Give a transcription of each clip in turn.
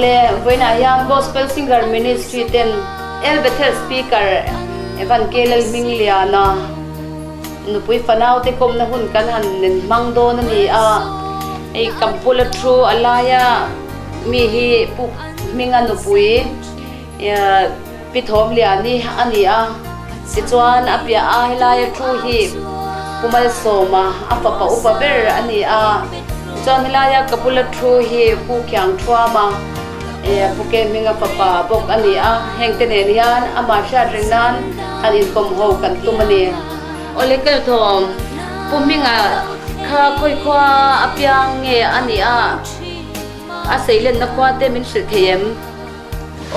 Ole voina yang gospel singer ministry ten elbethel speaker evan kelel mingliana nupui fanau te kom na hun kan han nen mangdo na ni a ei kampula tru alaya mi hi pu minga nupui ya pithom lia ni ani a si chuan apia a hilaya tru hi pumal soma apa pa upa ber ani a chuan hilaya kapula tru hi pu kyang thua ma e puke minga papa bok ani a hengte ne hian ama sha ringnan an in kom ho kan tumani ole kel thom puminga kha khoi khwa apyang nge ani a a seilen na kwa te min sil theyem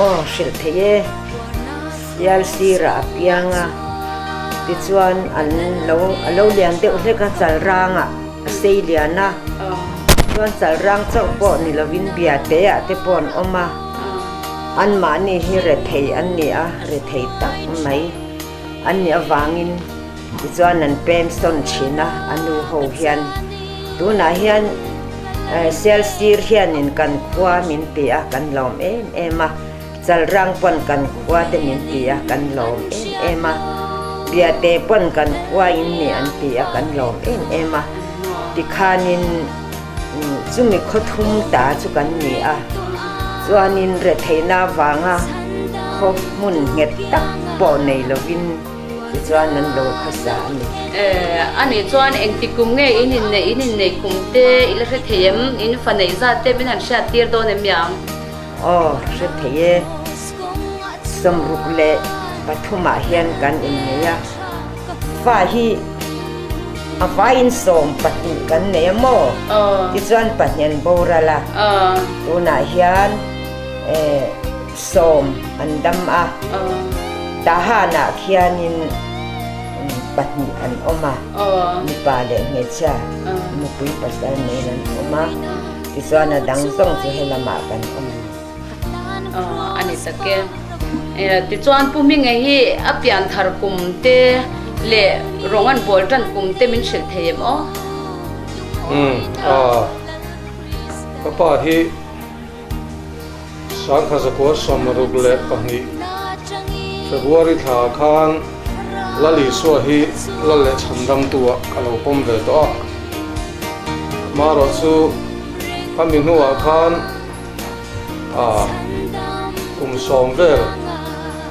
o sil theye yal sira apyanga ti chuan an lo alo lian te ule ka chal ranga ย้อนสารังเจ้าปอนี่ละวินเบียเตะเตปอนออกมาอันมานี่ฮิเรเทอันนี้อะเรเทตักไหมอันนี้วางินจอนนันเป็นสนชินะอันนูหูเฮียนดูนะเฮียนเซลซีเฮียนนินกันคว้ามินเตะกันลมเอ็มเอ็มะจะลรังปนกันคว้าเตมินเตะกันลมเอ็มเอ็มะเบียเตปนกันคว้าอินเนี่ยอันเตะกันลมเอ็มเอ็มที่ขานิน chu mi kho thum ta chu kan ni a. Chuanin re theina wanga. Kho mun nget tak po nei lovin ti chuan nan lo khasa ni. Eh ani chuan eng ti kum nge in in nei in in nei kum te ila re theyem in fa nei za te bin han sha tir do ne myam oh re theye som ruk le pathuma hian kan in neya fa hi a vain som pati kan ne mo ti chuan pahnian bora la. Tu na hian e som andam a. Ta ha na khianin pahni an oma. Ni pa le nge cha mu pui pasal ne nan oma. Ti chuan lệ rong song chu trần cùng tên mình ani sake ti ừ pu mi nge hi. Apian thar kum te le rongan boltan kum te min shil theyem o um a papa hi sang kha zakwa somaruk le pahni february tha khan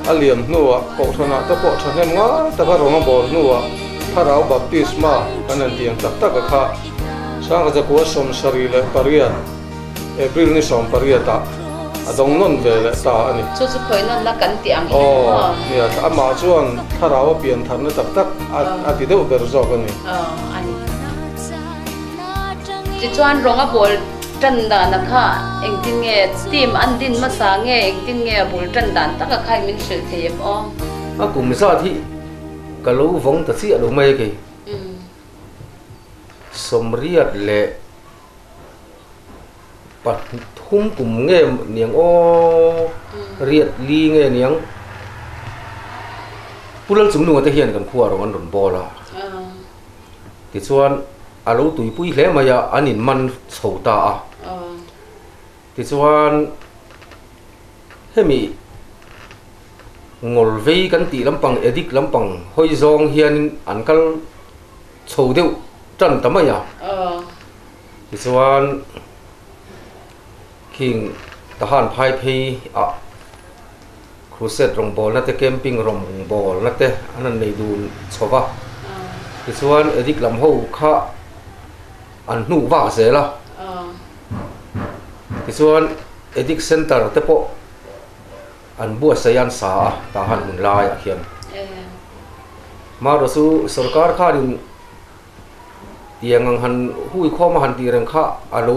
อเลียมนัวกอกทนาตะปอทะเนมงาตะพะรองบอลนัวพระราบัพติสมาอันนันเดียงตักตะกะคะสร้างจะกัวสมสรีเลปริยาเอปริลนี่สมปริยาตาอะดงนนเวเลตาอันนี้ชุชุคอยนนละกันติอังโอ้เนี่ยอะมาจวนพระราเปลี่ยนทันตักตักอะติเดวเบรซอกันนี่อ๋ออันนี้จะจวนรองบอล đàn là kha anh tin nghe tim ăn tin mà sáng nghe anh tin nghe bùn trần đàn tất cả khai mình sự thế o à cùng sao thì cái lũ vong thật sự là mấy cái somriat le pat thum cùng nghe niang o riat li nghe niang pulal chúng nu ta hiền kan khuar ron ron bola ti chuan alo tui pui hle maya anin man chho ta a ti chuan hemi ngol vei kan ti lampang edik lampang hoi zong hian an kal chho deuh tan tamaya ờ. Ti chuan king tahan phai phei a cruset rong bol na te camping rong bol na te anan nei dun chowa ti chuan edik lam ho kha an hnu wa se la ờ chuan edik center te po an bua sayan sa ta han mun lai a hian ờ ma ro su sarkar kha din tiang ang han hui kho ma han ti reng kha alo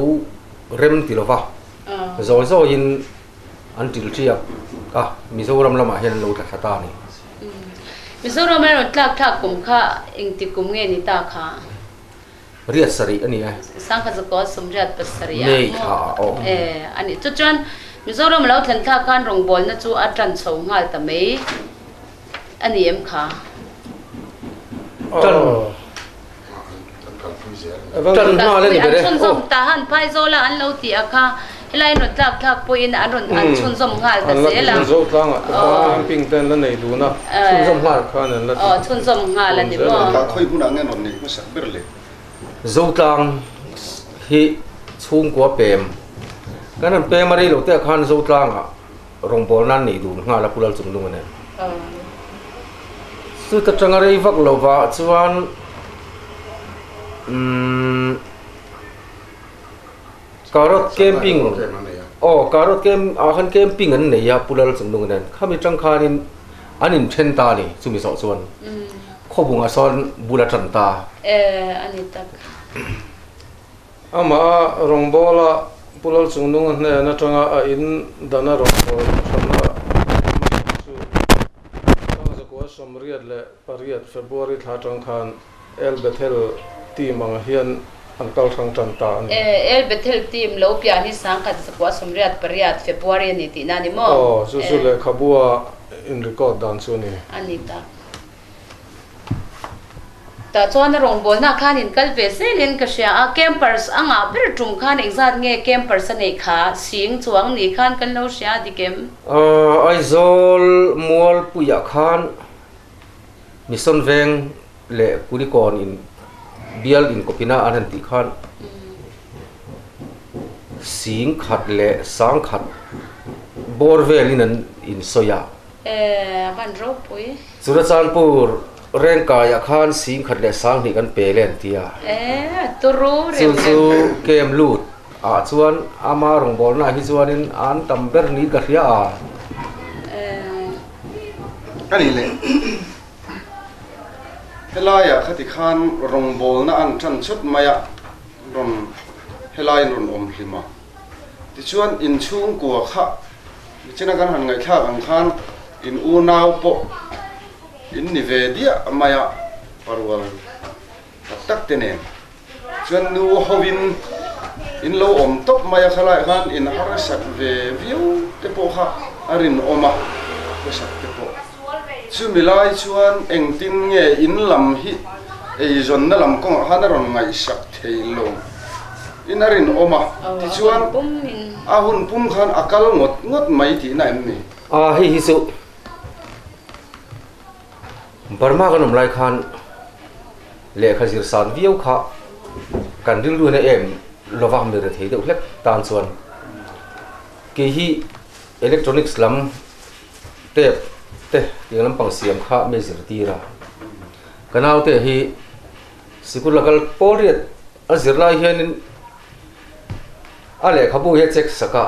rem ti lova ờ zo zo in an til chia ka mizoram lama hian lo ta thata ni Mizoram mai ron tlak tlak kum kha ing ti kum nge ni ta kha riat sari ani ai sang kha zakot sumriat pasariya Nei kha, oh. eh ani chu chuan Mizoram lo thlan tha kan rong bol na chu a tran chho ngal ta mei ani em kha Tan. Evan Tan ma le ni an bere chun oh zom ta han pai zo la an lo ti a kha helai ron tlak tlak po in an ron an chun zom ngal ta an la se la zo tlang a Ờ. camping ten la nei du na Chun zom hlar khan an la ờ. Chun zom ngal ani mo ta khoi bu na nge non ni ko sak ber le zo tlang hi chung kwa pem. Kan an pem ari lo te khan zo tlang a rong bol nan nei du nga la pulal chung dung ne ờ. Su ta tanga rei vak lo wa chuan um karot camping oh karot kem a han camping an nei ya pulal chung dung ne khami tang khanin anin then ta ni chumi so chuan um khobunga son bula tan ta. Eh ani tak ama rongbo la pulal chungdung ne na tanga a in dana rongbo chana. Su changa ko samriat le pariat february tha tang khan el bethel ti mang hian angkal thang chan ta ni el eh, bethel team lo pya ni sang khat sakwa samriat pariat february ni ti na ni mo. Oh su su le khabua in record dan su ni. Anita ta chuan rong bol na khan in kal ve se len ka sha a campers anga ber tum khan exat nge campers nei kha. Sing chuang ni khan kan lo sha di kem. Uh, Aizol mual puya khan. Mission veng le kurikon in bial in kopina anan ti khan. Sing khat le sang khat. Bor vel in soya. Eh kan ro pui surachanpur เรื่องกายอาคานสิงขัดแลสังนี่กันเปเล่นเตียเอ๊ตัวรู้เรื่องสู้เกมลูดอาชวนอามารงบอลน่ะฮิชวนินอันตํมเบร์นี้กัดเรียอาเออก็นี่เลยเฮลายอะคติคานรงบอลน่ะอันชันชุดมายะรนเฮลายรนอมหิมาที่ชวนอินชุ่งกัวค่ะฉะนั้นกันหันไงข้ากังคานอินอูนาวโป ve dia maya parwal tak te ne chuan nu hovin in lo om top maya khalai khan in har sak ve view te po kha arin oma. Ko sak te po chu milai chuan eng tin nge in lam hi ei zon na lam kong han ron ngai sak thei lo. In arin oma. Ti chuan bum in a hun pum khan akal ngot ngot mai ti na em ni. A hi hi บาร์มากันนุ่มไรคันเละขจิรสารวิวขะกันดิ้นดูในเอ็มระวังมือถือเด็กเล็กตานส่วนกีฮีอิเล็กทรอนิกส์ล้ำเตะเตะยังลำปังเสียมขะไม่สิรตีละกันเอาเตะฮีสิกุลกัลปอรีดอาสิรไลเฮนินอะไรขบูเฮเจ็กสกะ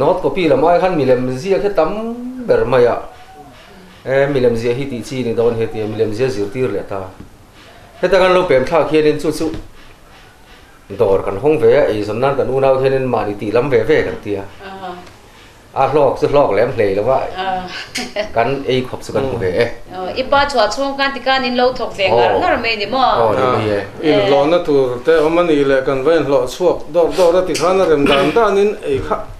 นอตก็ปีละไม้ขันมีเล่มเสียแค่ตั้มเบอร์มายา chu Burma kan umlai khan le kha zir san viau kha kan ril ru na em lova mi re thei de hlek tan chuan ke hi electronics lam te te ti lam pang siam kha me zir ti ra kanau te hi sikul lakal polriat a zir lai hian a le khabu he check saka not copy lamai khan milem zia khe tam ber maya e milem zia hi ti chi ni don he ti milem zia zir tir le ta he ta kan lo pem tha khian chu chu dor kan hong ve e zon nan kan u nau khian mani ti lam ve ve kan tia à a hlok chu hlok lem hlei lawa à kan e khop chu kan hu ve e ờ ipa chua chung kan ti kan in lo thok ve ngar Oh. ngar me ni mo oh ni ni e in lo na tur te omani le kan ven lo chuak dor dor ti khana rem dan dan in ei kha a kan in lo thiam dan zong ve mol dap mol ve me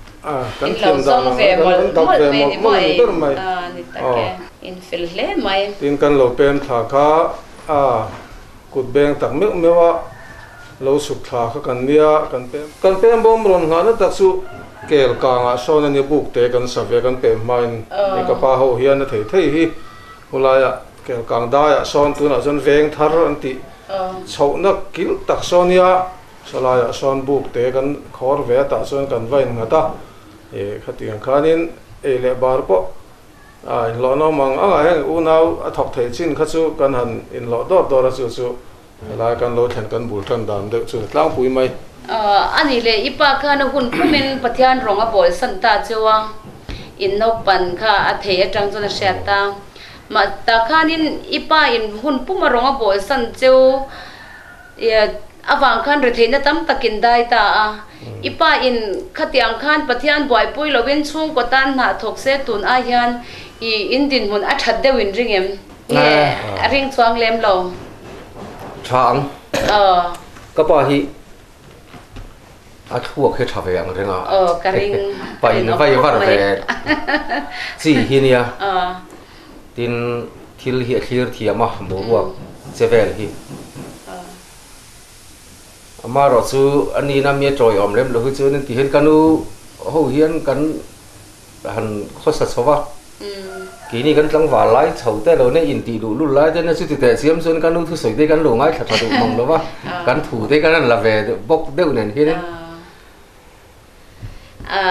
ni mo mo e ber mai à ni ta Ờ. ke in fil le mai tin kan lo pem tha kha a kut beng tak mek mewa lo suk thla kha kan nia kan pe kan pe bom ron nga na tak su kel ka nga so na ni buk te kan sa ve kan pe main ni ka pa ho hian na thei thei hi. Hulaya kel kang da ya son tu na zon veng thar an ti chho na kil tak sonia salaya son buk te kan khor ve ta son kan vain nga ta e khatiang khanin e le bar po. À in lo nó mang ah, ang ai u nau a thọc thei chin kha chu kan han. In lo do do ra chu chu la kan lo then kan bul than dan de chu tlang pui mai. Ah, ani le ipa kha na hun pumin pathian ronga bol san ta à, in no pan kha a thei atang chona sha ta. Ma ta khanin ipa in hun puma ronga bol san cheu ya awang khan re theina tam takin dai ta a ipa in khatiang khan pathian boy pui lovin chung ko tan na thok se tun a hian i in din mun a that de win ring em ye ring chuang lem lo. Chang ờ. Ka pa hi? A thuak he tha ve ang renga ờ ka ring pa in vai var ve chi hi nia ờ. Tin thil hi มาเราซื้ออันนี้นะเมียจอยอมเล็มเราคือซื้อนั่นที่เห็นกันนู้เขาเห็นกันหันข้อสัตว์สวะกี่นี่กันตั้งว่าไล่เฉาแต่เราเนี่ยอินตีดูรุ่นไล่แต่เนี่ยสุดแต่เสียมส่วนกันนู้ทุสุดได้กันหลงไอ้ถัดถัดมองแล้วว่กันถูได้กันนั่นละเวบกเดี่ยวเนี่ยเห็นอ่า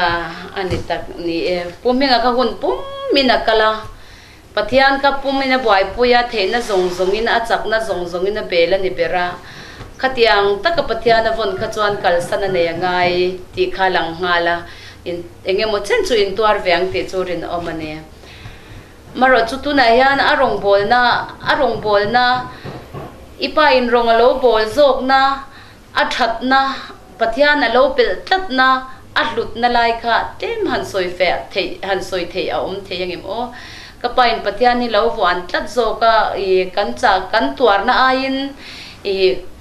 อันนี้ตักนี่เอปุ่มมีนักคนปุ่มมีนักกะละปะเทียนกับปุ่มมีนักบ่อยปุยาเทนนะสงสงินอาจักนะสงสงินนะเบลนี่เบรา khatiang taka pathian a von kha chuan kal sana ne ngai, ti khalang ngala. In, enge mo chen chu in tuar veng te churin omane maro chu tu na hian a rong bol na a rong bol na, ipa in rong alo bol zok na a that na pathian alo pel tat na a hlut na lai kha, tem han soi fe thei han soi thei a om thei angem o. Ka pain pathian ni lo wan tlat zo ka i kan cha kan tuar na ain i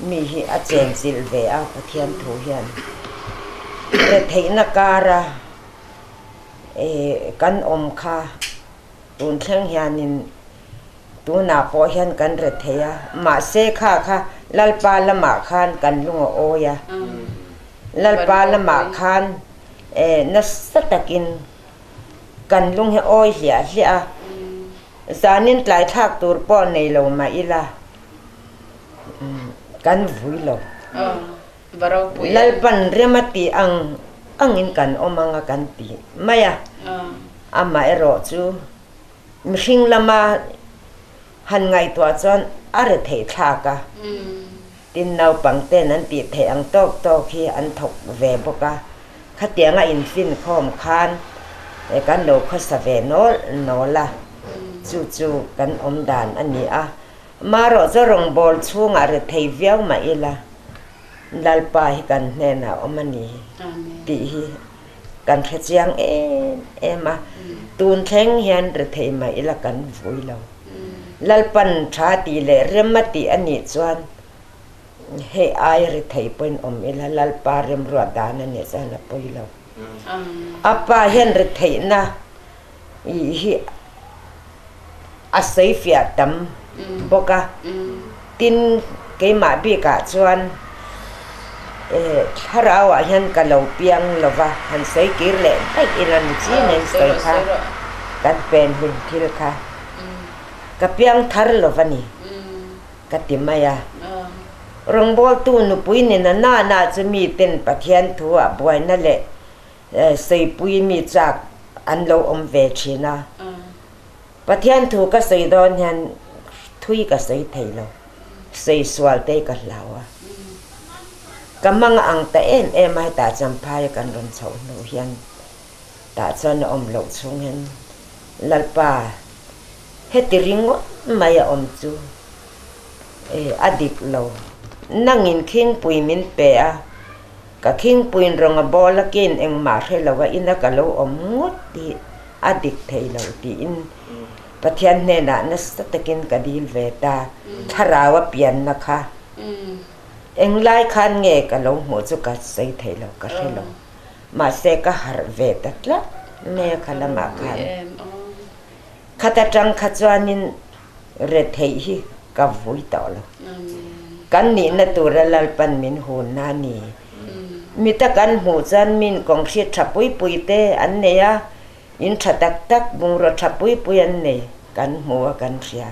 ta khat yang khat chu ờ e a in chir om lova ờ a rong kan a rong a bol lai hian e kan re thei thu chu in khat lang ve ka ờ a mai ro chu i pathian thu a hian mi hi a chen sil ve a pathian thu hian re thei na kara e kan om kha tun thleng hianin tu na po hian kan re theya ma se kha kha lalpa lama khan kan lunga oya ờ lalpa lama khan e na satakin kan lung he oi hlia hlia zanin tlai thak tur po nei lo ma ila Mm, kan vui lo ờ barau pu lalpan remati ang angin kan omanga kan ti maya ờ ama ero chu mihring lama han ngai tua chuan are thei thlaka ừ tin nau pang ten an ti the ang tok tok hi an thok ve boka khatianga in fin khom khan e kan lo kho sa ve no no la chu chu kan om dan ani a maro zo rong bol chunga re thei viau ma ila lalpa hi kan hne na omani ti hi kan khe chiang e ema tun thleng hian re thei ma ila kan vui lo. Lalpan tha ti le remati ani chuan. He ai re thei poin om ila lalpa rem ro dan ani chana poi lo. Apa hian re thei na. Hi a sei fia tam บอกกะตินกี่หมาบีกะชวนเออถ้าเราอะยันกะเราเปียงเราว่าหันใส่กิเลนไปอินันจีเนใส่ค่ะกันเป็นหุ่นทิลค่ะกับเพียงทารเราวันนี้กับที่มายารังบอลตูนปุยเนี่ยนะน่าน่าจะมีเต็นประเทียนทั่วบ่อยนั่นแหละเออใส่ปุยมีจากอันเราอมเวชินะประเทียนถูก็ใส่ดอนห็น thui ka sei thei lo sei swal te ka lawa kamang ang ta en em hay ta cham phai kan ron chho no hian ta chon om lo chung hen lalpa he ti ringo maya om chu e adik lo nangin king pui min pe a ka king puin ronga bola kin eng ma the lo wa ina ka lo om ngot ti adik thei lo ti in. ประเทศเนี่ยนะนัสตะกินกระดีลเวตาถ้าเราว่าเปลี่ยนนะคะเอ็งไล่คันเงกันเหัวจุกัดใส่ไทยเรลก็ให้เรามาเสกฮารเวตัตละเนี่ยคันลมาคันขัดจังขัดจวนินเรเทยกับวุ้ยต่อเรากันนี่นะตัวราลปันมินหูนานี่มีตะกันหูจันมินกองเชียดฉับปุยปุยเตอันเนี้ย อินทัตักตักบุงรถปุยปุยันเนกันหัวกันเสีย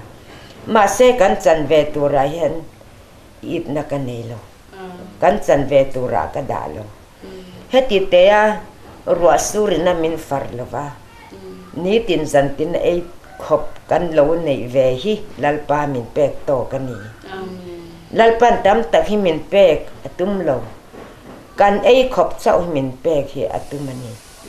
มาเซกันจันเวตุระเห็นอีดนักเนโลกันจันเวตุระกดาโลเฮติเตียรัวสุรินามินฟาร์ลวานี่ตินจันตินไอขบกันโลในเวหิลัลปามินเปกโตกันนี้ลัลปันตำตะกหิมินเปกอตุมโลกันไอขบเจ้าหิมินเปกเฮอตุมันี้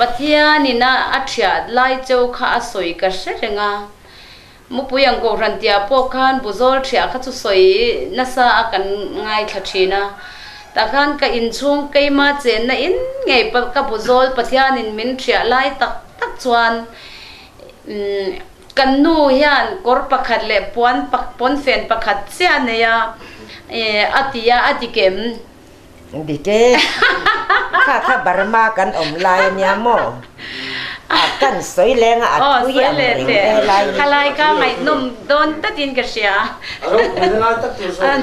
khan in pathianina athia lai chau kha asoi ka hrenga mu puyang ko rantia po khan buzol thia kha chu soi nasa akan ngai thathina ta khan ka in chung keima chen na in ngei pa ka buzol pathianin min thia lai tak tak chuan. Kan nu hian kor pakhat le puan pak pon fen pakhat sia ne ya e atia atikem di ke kha kha barma kan om lai nya mo a kan soi lenga a oh tu soi ya le te lai khalai ka ngai nom don ta tin ka sia aro pudena tak tu so an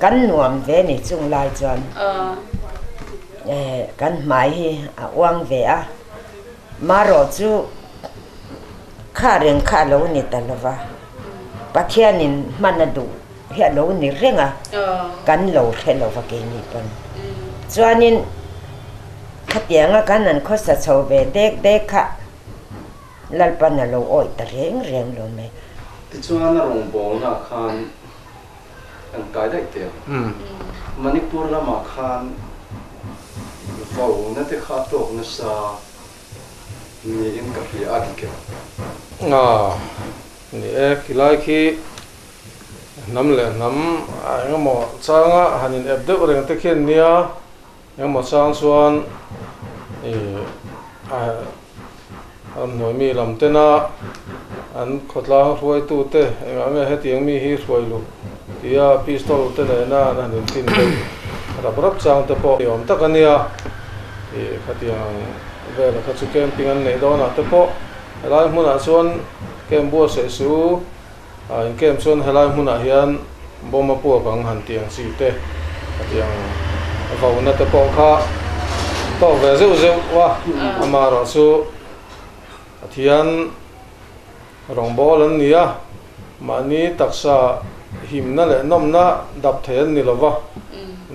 nang lo tang Ah. community spai sarkar na chuanin oh khokwa hi bial khat nen then a hi ta hian president hianin council president mo ah khat yang ang khanin kan nuam ve ni chung lai chuan oh eh kan mai hi a wang ve a maro chu kha reng kha lo ni talova pathianin manadu hi lo ni renga oh kan lo the lo va ke ni pan chuanin khatianga kan an kho sa chho ve dek dek kha lalpan na lo oi ta reng reng lo me ti chuan a rong bol na khan an kai dai te manipur lama khan vo na te kha tok na sa ni in ka pi a ki ke à ni e kilai khi nam le nam a nga mo changa hanin ep de reng te khen nia nga mo chang chuan e a an noi mi lam te na an khotla ruai tu te nga me he tiang mi hi ruai lu tia pistol te ne na na nin tin te rap rap chang te po. Yom tak ania e khatiang ve la khachu camping an nei do na te po. Helai hmunah chuan kem bua se su a in kem chuan helai hmunah hian boma puak ang han tiang si te a tiang vau na te pawh kha. Tawk ve zeuh zeuh wa amara chu a thian rong bol an ni a mani taksa himna leh nomna dap thei an ni lova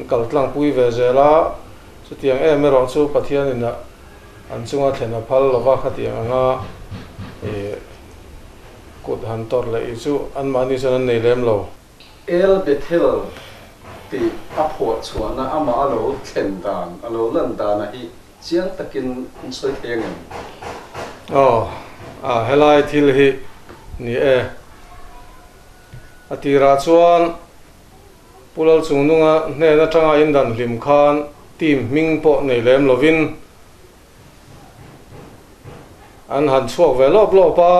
kal tlang pui ve zela chu tiang em erawh chu pathian in an chunga thlen a phal lova kha tiang anga. E kut han tor le chu an mani chuan an nei lem lo. El bethel ti a pho chuan na ama a lo thlen dan a lo lan dan a hi. Chiang takin in soi theng en oh a helai thil hi ni e atira chuan pulal chungnunga, hne na tanga in dan hlim khan, team ming po nei lem lovin an han chuak ve lop lop a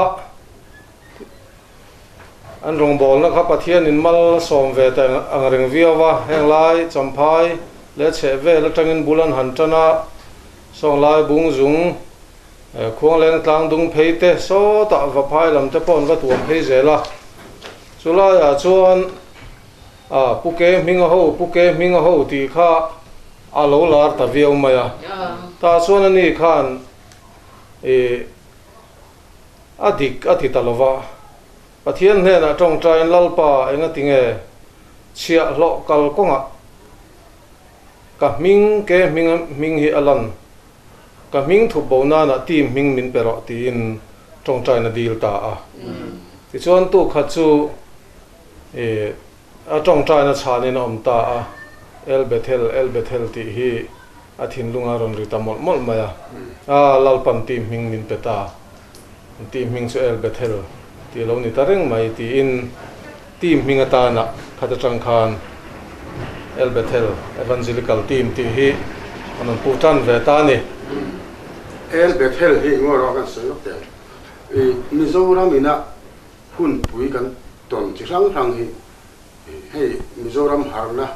an rong bol na kha pathian in mal, som ve ta ang reng viawa heng lai champhai le che ve le tangin bulan han tana song lai bung zung ờ, khuang leng tlang dung phei te, so ta va phai lam te pon va tuam phei zela chula ya chuan a puke minga ho puke minga ho ti kha a lo lar ta viau maya. Ta chuan ani khan e adik ati talova pathian hne na tong train lalpa enga tinge chia lo kal konga. Ka ming ke ming ming hi alan ka ming thu bo na na ti ming min pero ti in tong train na dil ta a. Ti chuan tu kha chu Eh, a tong trai na chanin om ta a el bethel el bethel ti hi a thin lunga ron ri ta mol mol maya. A lalpam ti ming min peta ti ming su el bethel ti lo ni tareng mai ti in ti ming ata na khata chang khan. El bethel evangelical team ti hi anan putan ve ta ni. El bethel hi ngor ro kan soi te. Eh, Mizoram ina hun pui kan ton chi rang rang hi hei mizoram harna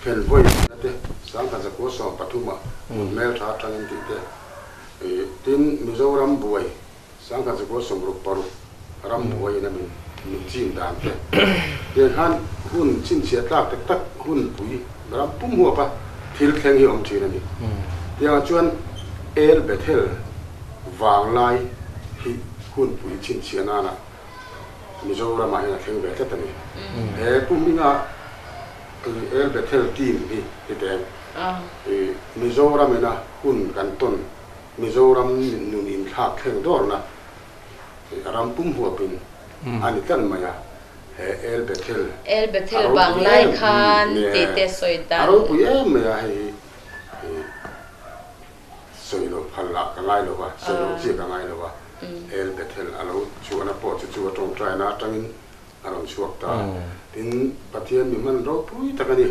fen voi na te sang kan sa ko so patuma mel tha tangin ti te e tin mizoram buai sang kan sa ko so ru paru ram buai na min min chin dan te den han hun chin sia tak tak tak hun pui ram pum huwa pa thil thleng hi om thi na ni ya chuan el bethel wang lai hi hun pui chin sia na na mizoram ma hi na thleng ve te ta ni e pum minga el bethel team hi hi te e mizoram ina hun kan ton mizoram nun in thak thleng dor na ram pum huwa pin ani kan maya he el bethel el bethel bang lai khan ti te soi ta aro pu em maya he soi lo phalla ka lai lo ba soi lo chi ka ngai lo ba el bethel alo chu ana po chu chu tong trai na tangin aro chuak ta tin pathian mi man ro pui takani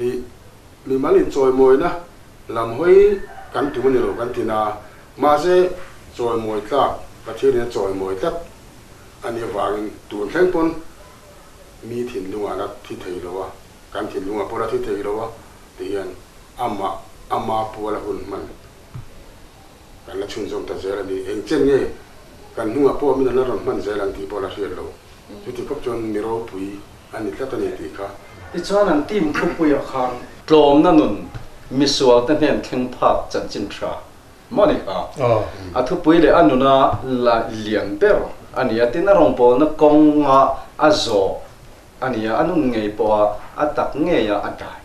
i mi malin choi moi na lam hoi kan tu ni lo kan tina ma se choi moi ta pathian ni choi moi ta ani wangin tu thleng pon mi thin lunga na thi thei lo wa kan thin lunga pora thi thei lo wa tian amma amma puala hun man kan la chun zom ta zera ni. Eng chen nge kan hunga po mi na ron man zera ti pola hiel lo. Ti ti kop chon mi ro pui ani tla ta ni ti kha ti chuan an tim thu pui a khang tlom na nun mi sual ta hnen theng phak chan chin thra. Moni a a a thu pui le anuna la lian per ani a rong pol na kong nga a zo. Ani a anu ngei po a a tak nge ya a dai.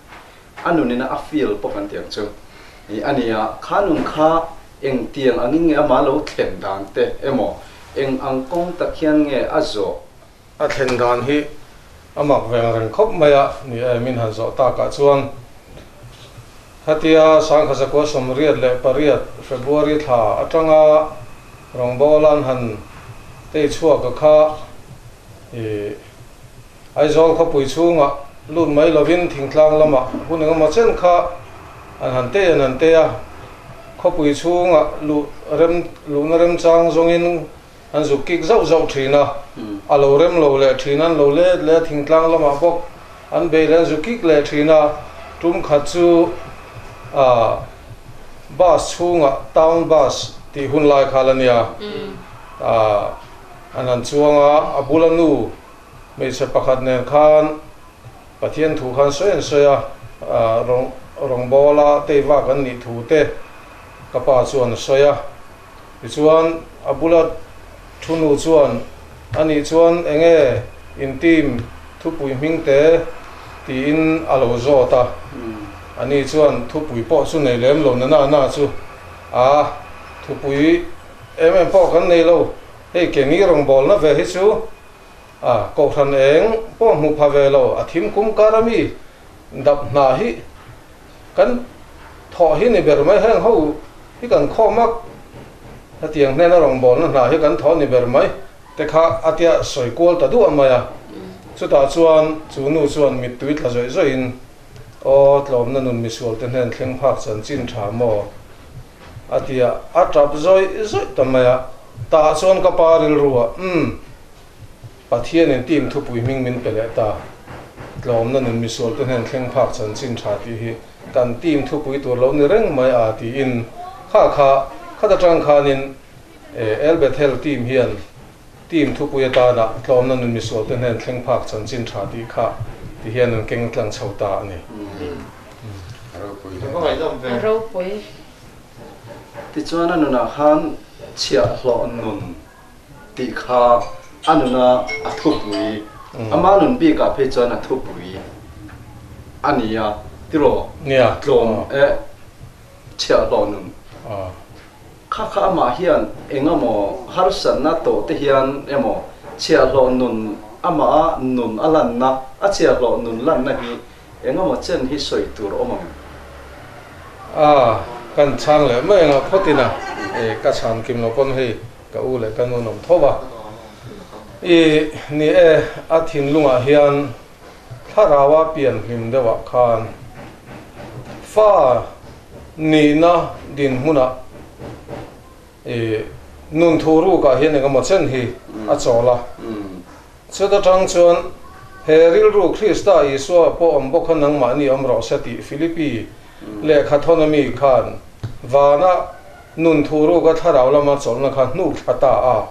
Anu ni na a feel po kan tiang chu ni ani a khanung kha eng tiang angin nge ama lo thlen dan te, emo. Eng ang kong ta khian nge a zo. A thlen dan hi amak veng reng khop maya, ni e min han zo ta ka chuan hatia sang kha ko som riat le pariat, february tha, atanga rong bolan han te chua ka kha. E ai zol kha pui chunga, lun mai lovin thingtlang lama. Hunanga ma chen kha, an han te an han te a kha pui chunga lu rem lu na rem chang zongin an zu kik zau zau thina a lo rem lo le thina an lo le le thingtlang lama bok an be len zu kik le thina tum kha chu a bus chunga town bus ti hun lai khalania a an an chuanga a bulanu me se pakhat nen khan pathian thu khan soen soya a rong rong bola te wa kan ni thu te kapa chuan soya ti chuan a bula thunu chuan ani chuan enge in team thu pui ming te ti in alo zo ta ani chuan thu pui po chu nei lem lo na na na chu a thu pui em em po kan nei lo hei ke ni rong bol na ve hi chu a ko than eng po mu pha ve lo a thim kum karami. Dap na hi kan tho hi ni ber mai hang ho hi kan kho mak ta tiang ne na rong bol na na hi kan tho ni ber mai te kha atia soi kol ta du amaya chu ta chuan chu nu chuan mit tuit la zoi zoi in o tlom na nun mi sual ten hen thleng phak chan chin tha mo atia atrap zoi zoi tamaya ta chuan ka paril ruwa um pathian in tim thu pui ming min pele ta tlom na nin misol te hen thleng phak chan chin tha ti hi kan tim thu pui tur lo ni reng mai a ti in ข้าข้าข้าตะจังคานินเอเอลเบเทลทีมเฮียนทีมทุกปุยตาละตอมนั้นมีส่วนเป็นแห่งเพ่งพักจันจินชาดีข้าที่เฮียนนั้นเก่งกลังชาวตานี่เราปุยที่ชวนนั้นนะฮันเชียหลอนนุนตีข้าอันนั้นอัฐุปุยอามานุนบีกับเพจวนอัฐุปุยอันนี้อ่ะที่รอเนี่ยรอมเอ๊ะเชียหลอนนุน ခါခါမဟီယန်အင်္ဂမောဟာဆန်နာတိုတေဟီယန်အမောချီယလောနွန်အမအနွန်အလန်နာအချီယလောနွန်လန်နာဟီအင်္ဂမောချန်ဟီဆွိတူရောမန်အာကန်ချန်လေမဲငါဖတ်တင်နာအေကချန်ကင်လောပွန်ဟေကဦးလေကနုံထောပါအေနီအအထင်လုံအဟီယန်ခါရာဝါပြန်ဟင်ဒဝခန်ဖာ ni ro poi ti chuan anuna han chia hlo nun ti kha anuna a thu pui ama nun bi ka phe chuan a thu pui ania tiro nia tlom e chia hlo nun a kha kha ma hian engamo har san na to te hian emo chia hlo nun ama nun alan na a chia hlo nun lan na hi engamo chen hi soi tur omang à kan chang le mai nga photina e ka chan kim lo kon he ka u le kan nom thowa e ni e a thin lunga hian tharawa pian him dewa khan fa ni na din huna. E nun thuru ka hian nga mo chen hi a chola chuda tang chuan he ril ru krista iswa po om bokhan nang ma ni om ro sati philippi. Le khathonomy khan. Vana nun thuru ka tharau lama cholna khan nu thata a.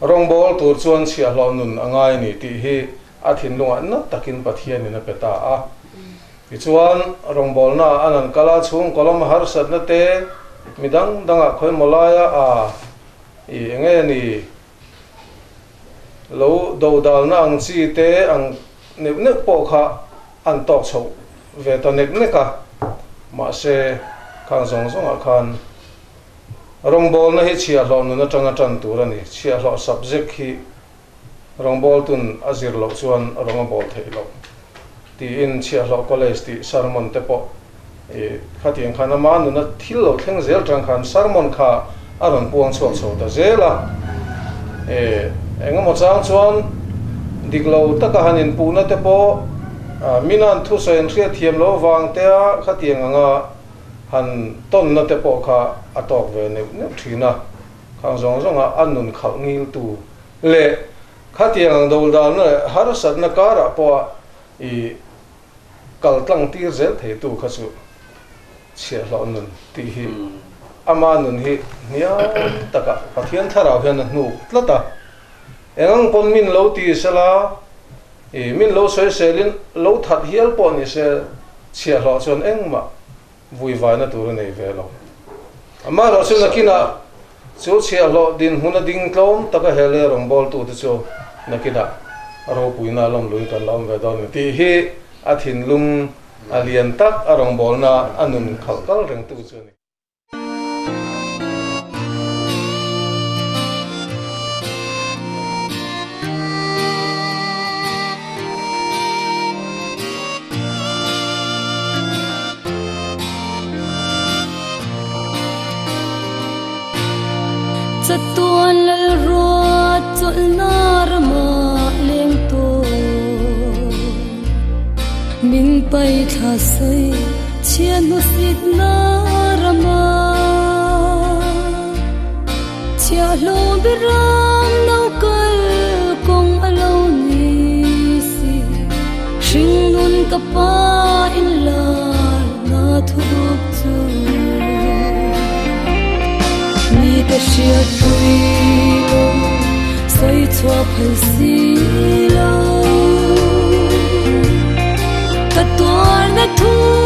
Rong bol tur chuan chia hlo nun angai ni ti hi. A thin lunga na takin pathian ni na peta a. ti chuan rong bol na anan kala chung kolom har, sat, na, te, midang, danga, khoi, molaya, a. I enge, ni. Lo, do, dal, na, ang, chi, te, ang ne ne po, kha, an, tok, chho. Ve ta nek ne ka. Ma, se, khang, zong zong, a, khan. Rong bol na hi chia lo nu, na tanga tan tur ani chia lo subject hi rong bol tun azir lo, chuan, rong bol, thei, lo ti in chia lo college ti sermon te po e khatiang khana ma nu na thil lo thleng zel tang khan sermon kha aron puang chuak chho ta zela e engemaw chang chuan diklo taka hanin puna te po a, minan thu sen thria thiam lo wang te a khatiang anga han ton na te po kha atok ve ne ne thina khang zong zong a anun khal ngil tu le. Khatiang dol dal na har sat na kara po i kal tlang tir zel the tu kha chu chia lo nun ti hi. Ama nun hi. Nia taka pathian tharau hian nu tlata engang pon min lo ti sala e min lo soi selin lo that hial po ni se chia lo chon eng ma vui vai na tur nei ve lo ama lo chun na kina chu chia lo din huna ding tlom taka hele rong bol tu chu na kina ro puina lom lui kan lom ve don ti hi a thin lung alian tak arong bol na nun khal kal reng tu chu ni. Bay pai tha sai chian no sit na rama chia lo biram nau kal kong alo ni si sing nun ka pa in la na thu tu ta shia tui lo sai chua phai si lo tuar na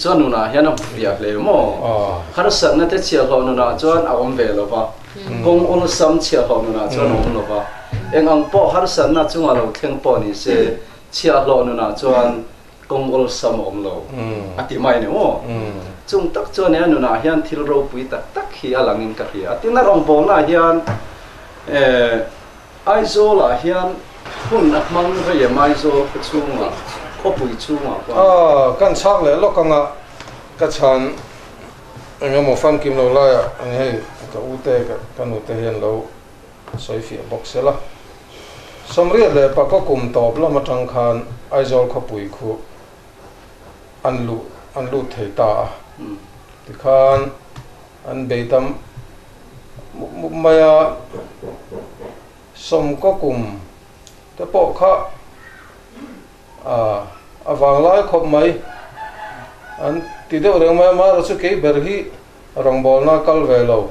cho nu na hian a viak le mo. Khar sak na te chia lo nu na chuan a om ve lo ba kong ol sam chia lo nu na chuan om lo ba eng ang po har san na chunga lo theng po ni se chia lo nu na chuan kong ol sam om lo. Ừ ati mai ne mo. Chung tak chuan ne nu na hian thil ro pui tak tak hi alangin ka hi. Ati na rong bol na hian eh ai zo la hian hun na mang ye mai zo chunga ko pui chunga kwa à căn xác lẽ lúc căn à cái chán. Anh em một fan kim lâu lại à anh hay cái u tê cái cái u tê hiện lâu. Soi phía box là xong riết lẽ bà có cùng tọp là mà trăng khan ai rồi có bụi khu. Ăn lụ ăn lụ thấy ta. Mm. thì khan ăn bê tâm. Mày à xong có cùng. Thế bộ khác à à vàng lai khop mai an deuh reng mai ma ro chu ke ber hi rong bol na kal ve lo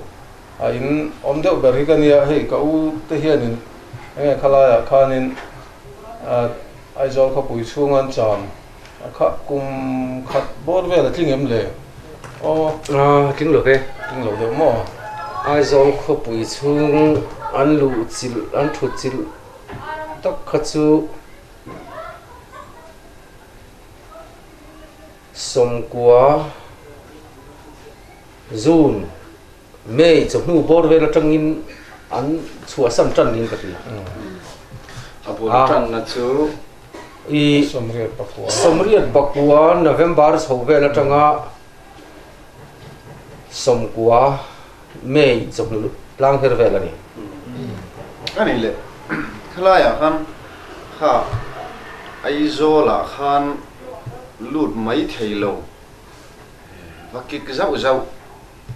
a in om deuh ber hi ka nia hei ka u te hian in enge khala ya khan in a ai zol kha pui chung an cham a kha kum khat bor ve la tling em le o à kính lục ấy tling lo deuh mo ai zong kho pui chung an lu chil an thu chil tak kha chu som kwa zun mei chom nu bor ve la tangin an chua sam tran nin ka ri abu Ah. tan na chu i som riat pa kwa somriat bakua november so ve la tanga somkua mei chom nu lang her ve la ni ani le khlaya khan kha ai zo la khan lut mai theilo vakik zau zau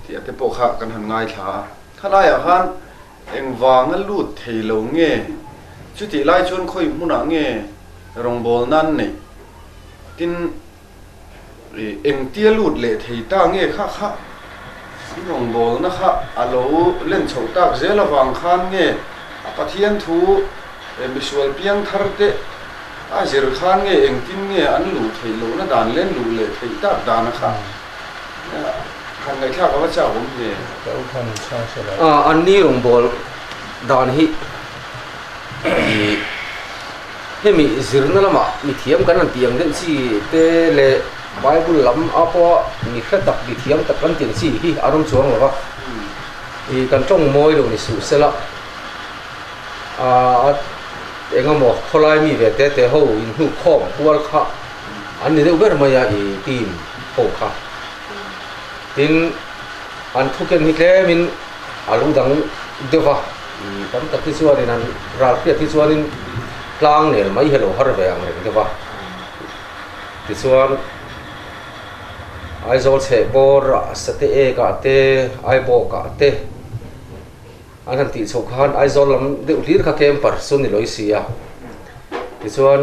ti ate po kha kan han ngai tha khlaya khan eng wang a lut theilo nge chu ti lai chon khoi muna nge rong bol nan nei tin e, eng tia lut le thei ta nge kha kha rong bol na kha alo len chho tak zela wang khan nge a pathian thu e visual piang thar te a zir khan nge eng tin nge an lu thei lo na dan len lu le thei tak dan kha khan ngai kha ka cha hom ne Kau kan sa sa la. à anh ni rong bol dan hi he mi zirna lama mi thiam kan an tiang den chi te le bible lam apo mi kha tak mi thiam tak kan tiang chi hi arom chuang lawa i kan tong moi lo ni su sela a เองก็บอกพลายมีแต่แต่แต่เขาอินหูข้องพวกเขาอันนี้เรื่องอะไรมาอย่าอีทีมโผค่ะทิ้งอันทุกอย่างที่แล้วมินอารุดังเดี๋ยวว่าตั้งแต่ที่ส่วนนั้นราเพียที่ส่วนนี้กลางเนี่ยไม่เห็นหรอกฮาร์เบียงเลยเดี๋ยวว่าที่ส่วนไอ้โซลเชโบร์สเตเอกาเตไอ้โบกาเต อันนั้นติสุขานไอ้จอลำเดือดรีดขัดเทมปัดสุนิลอยเสียที่ส่วน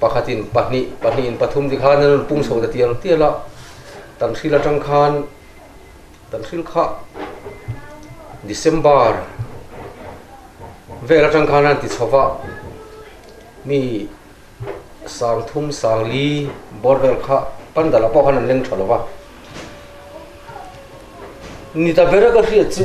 ปะขัดินปะกนิปักนินปัทุมที่ข้านนั้นปุ่งโสตเตียงเตี้ยละตันสิลจังขานตันสิลขะดิเซมบาร์เวลาจังขานนั้นติสวะมีสางทุมสางลีบอร์เวลขะปั้นดาละปอขันเล่งฉลวะนี่ตาเบรก็เรียกจุ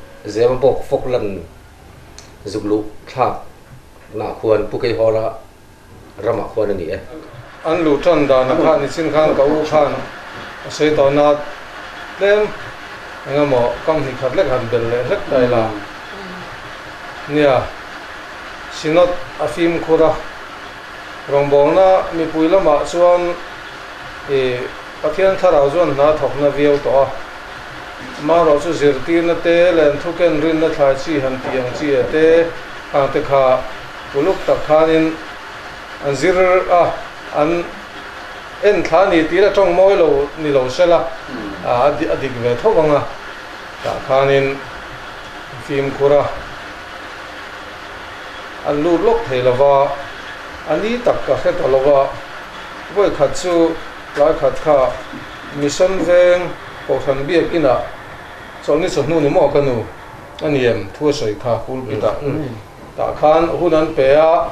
reng nan khumi zem bok fok lan zuglu thak na khuan pu kai hola rama khuan ani e An lu chan da na khan ni sin khan ka u khan. Sei to na lem enga mo kam hi khat lek han bel le lek dai la. Nia sinot afim khura rong bong na mi pui lama chuan e pathian tharau chuan na thok na viau to ma ro chu zir ti na te len thu ken rin na thlai chi han tiang chi e te ang te kha uluk tak khanin an zir a an en thla ni tira tong moi lo ni lo sela a adi adik ve thowanga ta khanin film khura an lu lok thei lova ani tak ka khet lova voi khat chu lai khat kha mission veng ko than biak ina chon ni chonu ni mo kanu ani em thu soi kha kul bi ta ta khan hunan pe a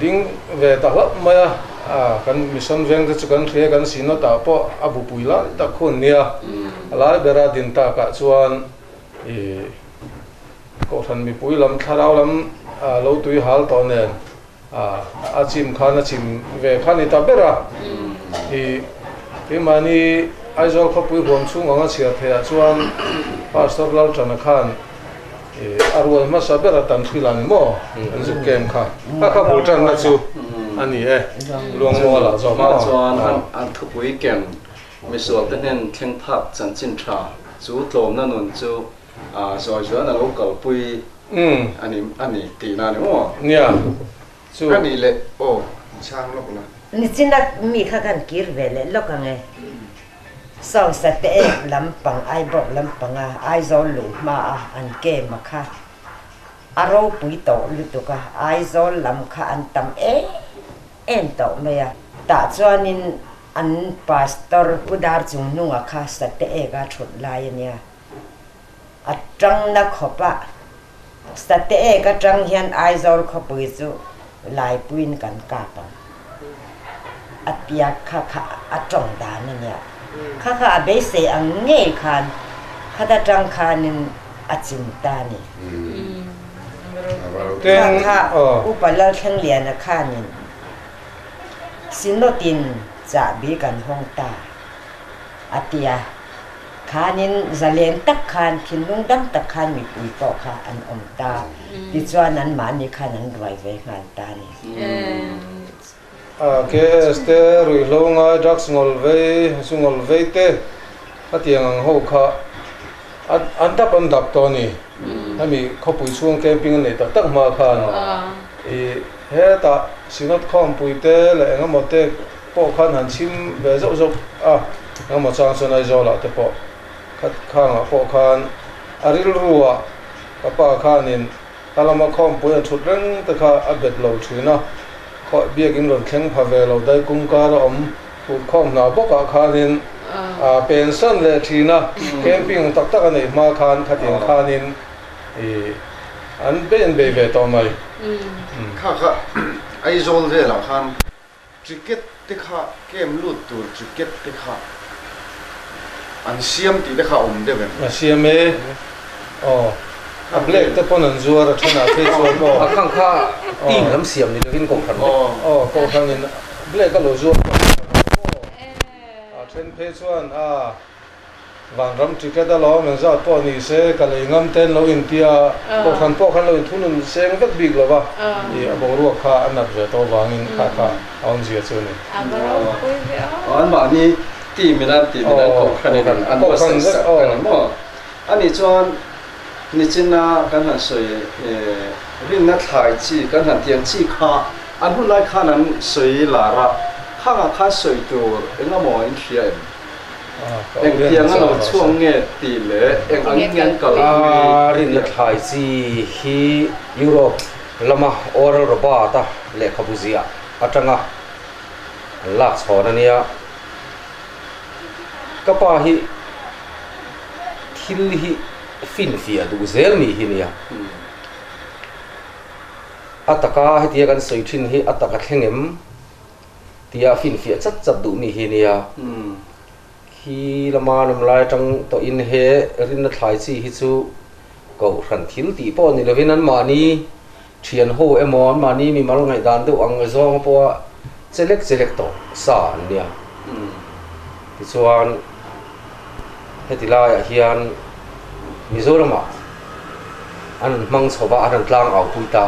ding ve ta la maya a kan mission veng te chukan thre kan sino ta po abu puila ta khun nia ala bera din ta ka chuan e ko than mi puilam tharau lam a lo tui hal to nen a a chim khan a chim ve khan ta bera e ke mani kho pui hom chung anga chia thea. Chuan pastor lal chana khan e arwal ma sabera tan thilani mo an zu kem kha. Ka kha bul chan na chu. Ani e. Luang mo la zo ma. Ma chuan an an thu pui kem. Mi sual te nen thleng phak chan chin tha. Chu tlom na nun chu a zoi zuan a lo kal pui. Um ani ani ti na ni mo. Nia. Chu. Ani le oh chang lok na ni chinak mi kha kan kir vele lokange song sa te ek lampang ai bok lampanga ai zo lu ma a an ke ma kha aro pui to lu tu ka ai zo lam kha an tam e en to me ya ta chuanin an pastor pudar chung nunga kha sa te e ga thut lai ania atang na khopa sa te e ka tang hian ai zo khopui chu lai puin kan ka pa apiak kha kha atong da ข้าข้าเบสเสอังเงคานข้าตาจังคานึงอจินตานี่ข้าข้าอุปลาเข่งเลียนข้านี่สินโนตินจะบีกันห้องตาอาเตียขานินจะเลียนตักคานพินลุงดั้งตักคานมีปุ๋ยปอกค่ะอันอมตาที่จวนนั้นหมานี่ข้านั้นรวยไว้งานตานี่ ke este rui lo nga drak sngol ve sngol ve te atiang ang ho kha an dap an dap to ni ami kho pui chuang camping ne tak tak ma kha e he ta sinat khom pui te le nga mo te po khan han chim ve zo zo a nga mo chang so nai zo la te po. Khat kha nga po khan aril ruwa ka pa khan in kalama khom pui chut reng te kha abet lo thu họ biết kinh luận khen phá về lâu đây cũng có rồi ông. Cũng không nào bốc cả khá nên ờ. à bên sân lệ thì na camping tắc tắc này mà khan khá tiền khá nên thì anh bên bề về tao mày. Ừ. Ừ. Khá khá. Ai zol về là khan cricket thì khá. Game lút tu cricket thì khá. Anh siam thì khá ổn đấy vậy siam ấy oh อโซลเรื่องคันทริกเก็ตที่ข้าเกมลูดตัวทริกเก็ตที่ข้าอันเสียมที่ที่ข้าอมได้แบบ a siame o a black te pon an zuar a thuna pe chuan bo a khang kha team lam siam ni lovin ko khan อ๋อ o ko khanin black ka lo zuar a then pe chuan a van ram ticket da lo men za po ni se ka le ngam ten lo in tia ko khan po khan lo in thunun seng vek big lo ba e a bo ru kha an nat ve to wangin kha kha aung ji chu ni an ma ni ti mi na ti mi na ko khan ni an ko san sa kan mo ani chuan ni chin na kan han soi e rin na thai chi kan han tiang chi kha an hu lai khan an soi la ra kha nga kha soi tur enga mo in thia eng tiang an lo chuang nge ti le eng ang ngan kal a rin la thai chi hi ta thil hi fin fia du zel mi hi nia. Ataka hetia kan soi thin hi ataka thlengem tia fin fia chat chat du mi hi nia. Khi lama nam lai tang to in he rin thlai chi hi chu. Ko ran thil ti po ni lovin an mani thian ho emo an mani mi mal ngai dan tu ang zong po select select to sa nia. Ti chuan heti lai a hian mizoram ah. a an mang choba an tlang au pui ta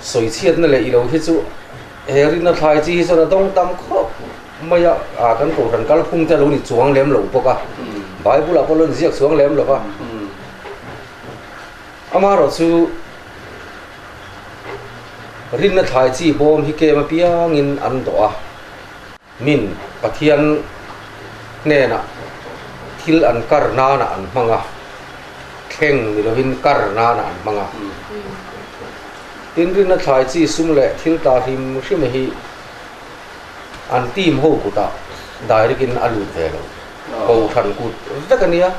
soi chiat na le i lo hi chu he rin na thlai chi hi chu na dong tam kho maya ah, a kan ko ran kal phung ta lo ni chuang lem lo poka bible ah, a polon ziak chuang lem lo ka ama ro chu rin na thai chi bom hi ke ma piang in an do a. Min, pathian ne na. Thil an kar na na an manga kheng ni lo hin kar na na an manga tin rin na thai chi sum le thil ta him hrim hi an tim ho ku ta. Direct in alut ve lo. Ko than ku vekania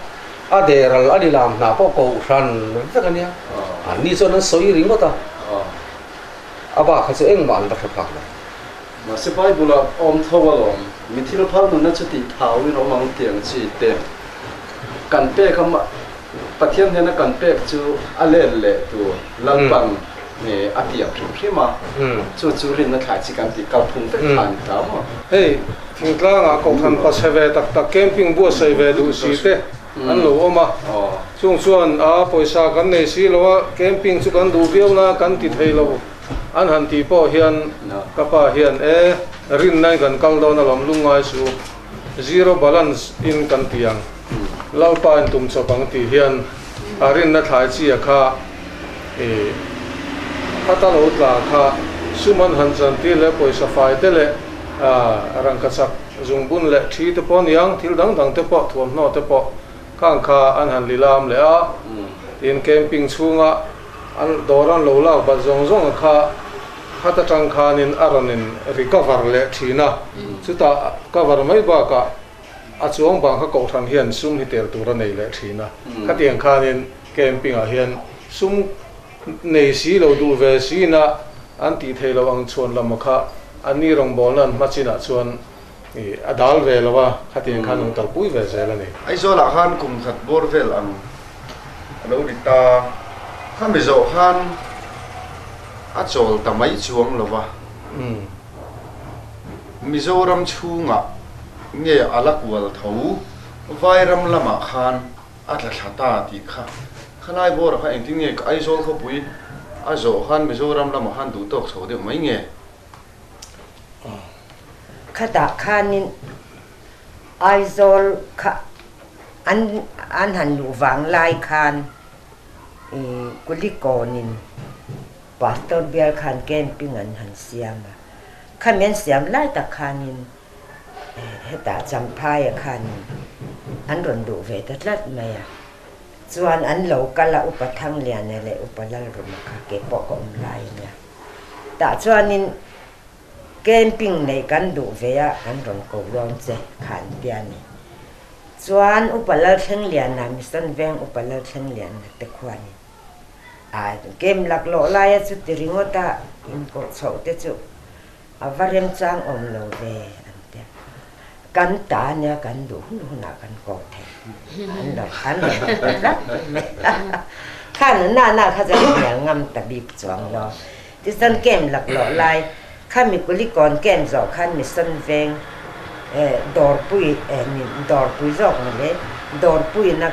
a. Deral ani lam na po ko than vekania an ni chon an soi ring ko ta. Aba kha chu eng man ta phak la mà sẽ phải bula om thâu lom. Mi thil phal nu na chu ti thau ni ro mang tiang chi te. Kan pe pathian ne na kan pe chu ale le tu lang pang ne atia phim phima um chu chu rin na thai chi kan ti kal phung te khan ta mo hey thing tlang a ko than pa se ve tak tak camping bu sei ve du si te. An lo oma oh chung chuan a poisa kan nei si lo a camping chu kan du biau na kan ti thei lo. An han ti po hian no. kapa hian e rin nai kan kal do na lom lungai su. Zero balance in kan tiang lau pa in tum cho pang ti hian a rin na thai chi a kha e po thuam no te po khang kha an han lilam le a in camping chunga an doran lo la ba zong zong kha khata tang khanin aranin recover le thina chuta cover mai ba ka a chuang bang kha ko than hian sum hi tel tur nei le thina khatiang khanin camping a hian sum nei si lo du ve si na an ti เราปานตุ่มสปังติเฮียนอารินนัทายจีอาคาเอพัตลอุตลาคาสุมันหันจันทีเลปอยสไฟายเตเลอ่ารังกษักจุงบุญเลทีเตปอนยังทิลดังดังเตปอทวมนอเตปอข้างคาอันหันลีลามเลอะอินแคมปิ้งชูงะอันดอรันโลลาบัดจงจงคาพัตจังคานินอารันินริกาฟาร์เลทีนะสุดตาก็วาร์ไม่บ้ากะ a chuang bang kha ko than hian sum hi tel tur nei le thina. Hmm. Kha tiang khan in camping a hian sum nei si lo du ve si na an ti thei lo ang chuan lam kha. Ani rong bol nan ma china ah chuan i adal ve lo wa kha tiang khan hmm. ong tal pui ve zel ani ai zo la khan kum khat bor vel ang alo ri ta. Kha mi zo khan a chol ta mai chuang lo wa hmm. mizoram chunga ah. เงี่ยอลักวัลทูไวรัมละมาคานอัตละชาตาติค่ะข้าไล่บัวระค่ะเองที่เงี้ยไอโซลเขาปุ๋ยไอโซฮันไม่โซรัมละมาฮันดูตกโซเดียวไม่เงี้ยข้าตาคานี่ไอโซลข้าอันอันหันหลูวังไล่คานอีกุลิโกนินปัตตอร์เบียคานเกนปิงอันหันเสียมาข้าเมียนเสียมไล่ตะคานิน ตาจังพายคันอันรนดู张牌看，安轮路费的那没呀。ส่วนอันเหลากะละอุปทังเลียนนี่และอุปลัลรมค่ะเก็บปอกอมไลน์เนี่ยแต่ชวนนี้เกมปิงในกันดูเวียอันรองกูร้งเจขันเตียนี่ส่วนอุปลัลเชิงเลียนนะมิสันแวงอุปลัลเชิงเลียนตะควนี่อ่าเกมหลักโลลายสุดตีริงว่าตาอินกดสาวเตจุอาวาเรมจ้างอมโลเว 干打呢，干路路那干高铁，安了安了，看那那他在里面暗特别壮咯，这算 game 落落来，看咪古里干 game，看咪身份，诶，多不诶，你多不做个咧，多不那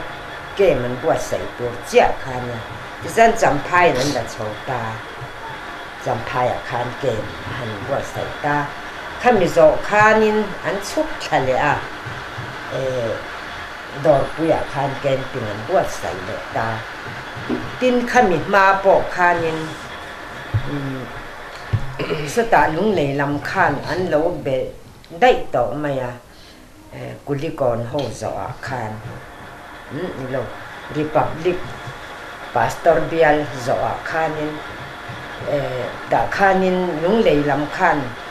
game 谁多接看呢，这算怎拍人的丑大，怎拍也看 game 很谁大。 ยลโซอาคานินเออดาคานินลุงเลยลำคาน anh hun là theng to a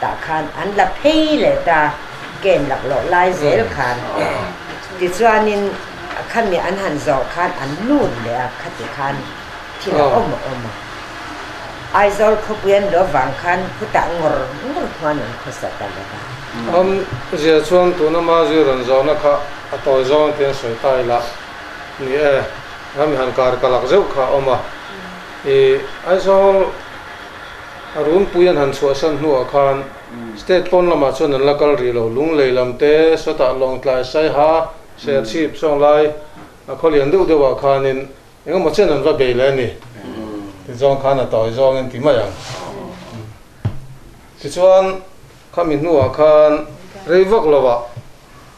ta khan an la phei le ta. Kem lak lo lai zel khan. Ti chuanin khan mi an han zo khan an lun le a khat ti khan. Thi la om om ai zol khu puen lo wang khan khu ta ngor ngor khan an khu sa ta. La am zia chuan tu na ma zui ran zo na kha a to zo ten soi tai la ni e ram han kar kalak zeu kha oma e ai zol arun puyan han chua san hnu khan state pon lama chuan an lakal ri lo lung lei lam te sota long tlai sai ha se chip song lai. A kholian deuh deuh khan in. Enga ma chen an va be le ni. Ti zong khan a toi zong en ti ma yang ti chuan khamin hnu khan rei vak lawa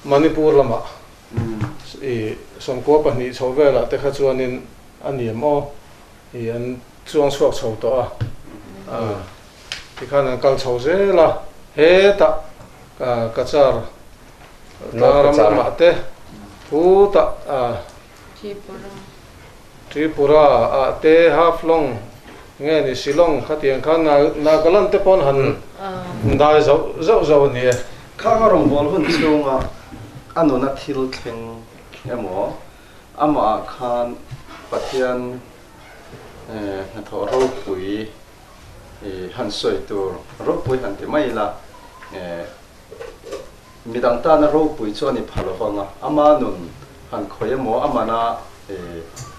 manipur lama. I som ko pa ni chhovela te kha chuan in aniam o i an chuang chuak chho to a thì khả năng cal chầu dễ là hết ta cả cả char ta ram ma te pu ta à Tripura à te half long nghe ni silong khát tiền khăn na na cái lần te pon hẳn đại dấu dấu dấu nè khá có rồng bol hun chung à anh nó thil khen em mỏ ama khan pathian na thọ râu quỷ han soi tu ro pui han te mai la mi dang ta na ro pui chu ani phalo honga ama nun han khoya mo ama na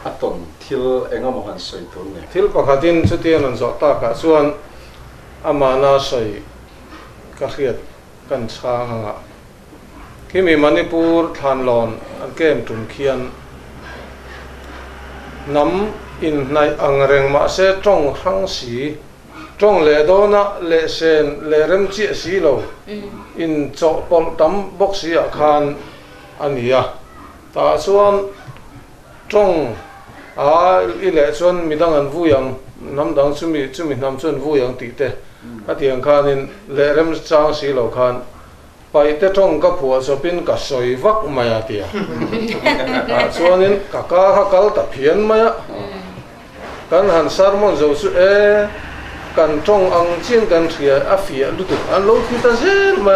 aton thil enga mo han soi tu ne thil pakhatin chu tian an zo ta ka chuan ama na soi ka khiat kan chang anga kimi manipur than lon anh kem tun khian nam in nay anh reng ma se trong hang si trong lệ đó na lệ sen lệ rem chia xí lo in cho pol tam bốc xí à khan anh à. Ta xuân trong à i lệ xuân mi đang ăn vui yang nam đang chu mi chu mi nam xuân vui yang tí te à tiếng khan in lệ rem trang xí lo khan. Pai te trong ka phua so pin ka soi vak maya tia à xuân in ka ka ha kal ta phian maya kan han sarmon zo su e kan trong ang chiên kan thia a fia lu tu an lo khi ta zel ma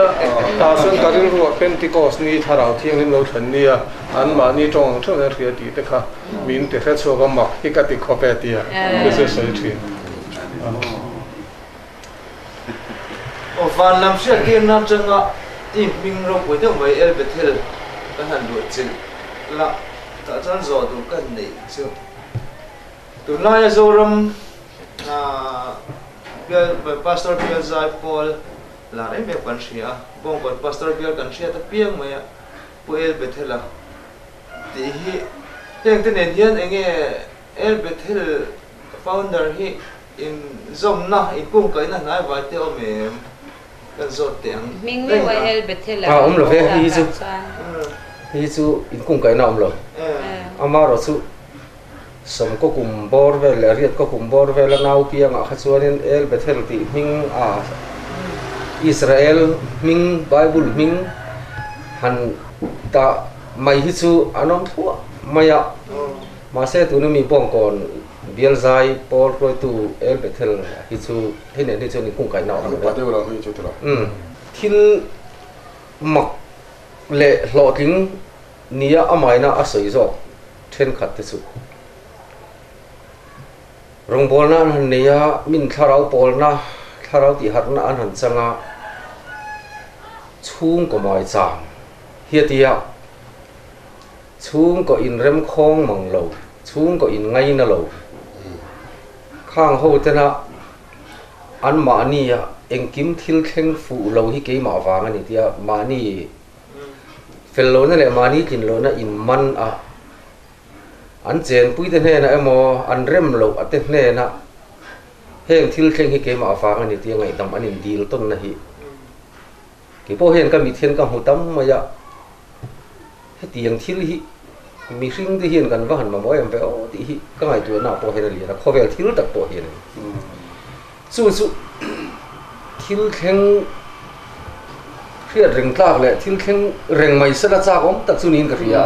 ta sun ka rin ru pentecost ni tharau thiang lim lo than ni a an ma ni trong thong na thia ti te kha min te kha chu ga ma hi ka ti kho pe ti a ke se sai thi o van lam sia ke nam changa ti ming ro pui te mai el bethel ka han lu chil la ta chan zo du kan nei chu tu la ya zo ram a Bill, Pastor Bill Zai Paul la re me kan sia bong kon Pastor Bill kan sia ta piang maya pu el bethela ti hi heng te nen hian enge el bethel founder hi in zom na in kum kai na nai vai te o me kan zot tiang Ming mi wa el betel À, ông là về hi chu. hi chu in kung kai na om lo. Ama ro chu som ko kum bor ve le riat ko kum bor ve la nau piang a khachuanin el bethel ti hing a Israel ming Bible ming han ta mai hi chu anom thua maya ma se tu mi bong kon bial zai por roi tu el bethel hi chu hi ne ni chu ni kung kai na om Ano lo pa tayo lang yung chutira. ừ. Thil mặc lệ lộ kính nia amai na asoi zo then khat te รงบอลนั้นเนี่ยมินทาราบอลนะทาราติหันนะอันหันจังอะช่วงก็ไม่จางเฮียดีอะช่วงก็อินเริ่มคงมังโลช่วงก็อินไงนะโลข้างหูจะนะอันมานี่อะเองกิมทิลเข่งฟูโลที่เกี่ยมาฟังอันนี้เดียวมานี่เฟลโลนั่นแหละมานี่กินโลนะอินมันอะ su rong bol na han nia min tharau pol na tharau ti har na an han changa chung ko mai cham hiatia chung ko in rem khong mang lo chung ko in ngai na lo khang ho te na an ma ni ya eng kim thil thleng fu lo hi ke ma wang ani tia ma ni fel lo na le ma ni kin lo na in man a an chen pui te hne na emo an rem lo a te hne na. Heng thil thleng hi ke ma wang ani tia ngai dam anin dil ton na hi. Ke po hen ka mi thiên ka hu tam ma ya. He tiang thil hi. Mi hring te hian kan va han ma mo em ve o ti hi. Ka ngai tu na po hen li na. Kho vel thil tak po hen chu chu thil khen khiat reng tlak le. Thil khen reng mai sa cha om tak chu nin ka ria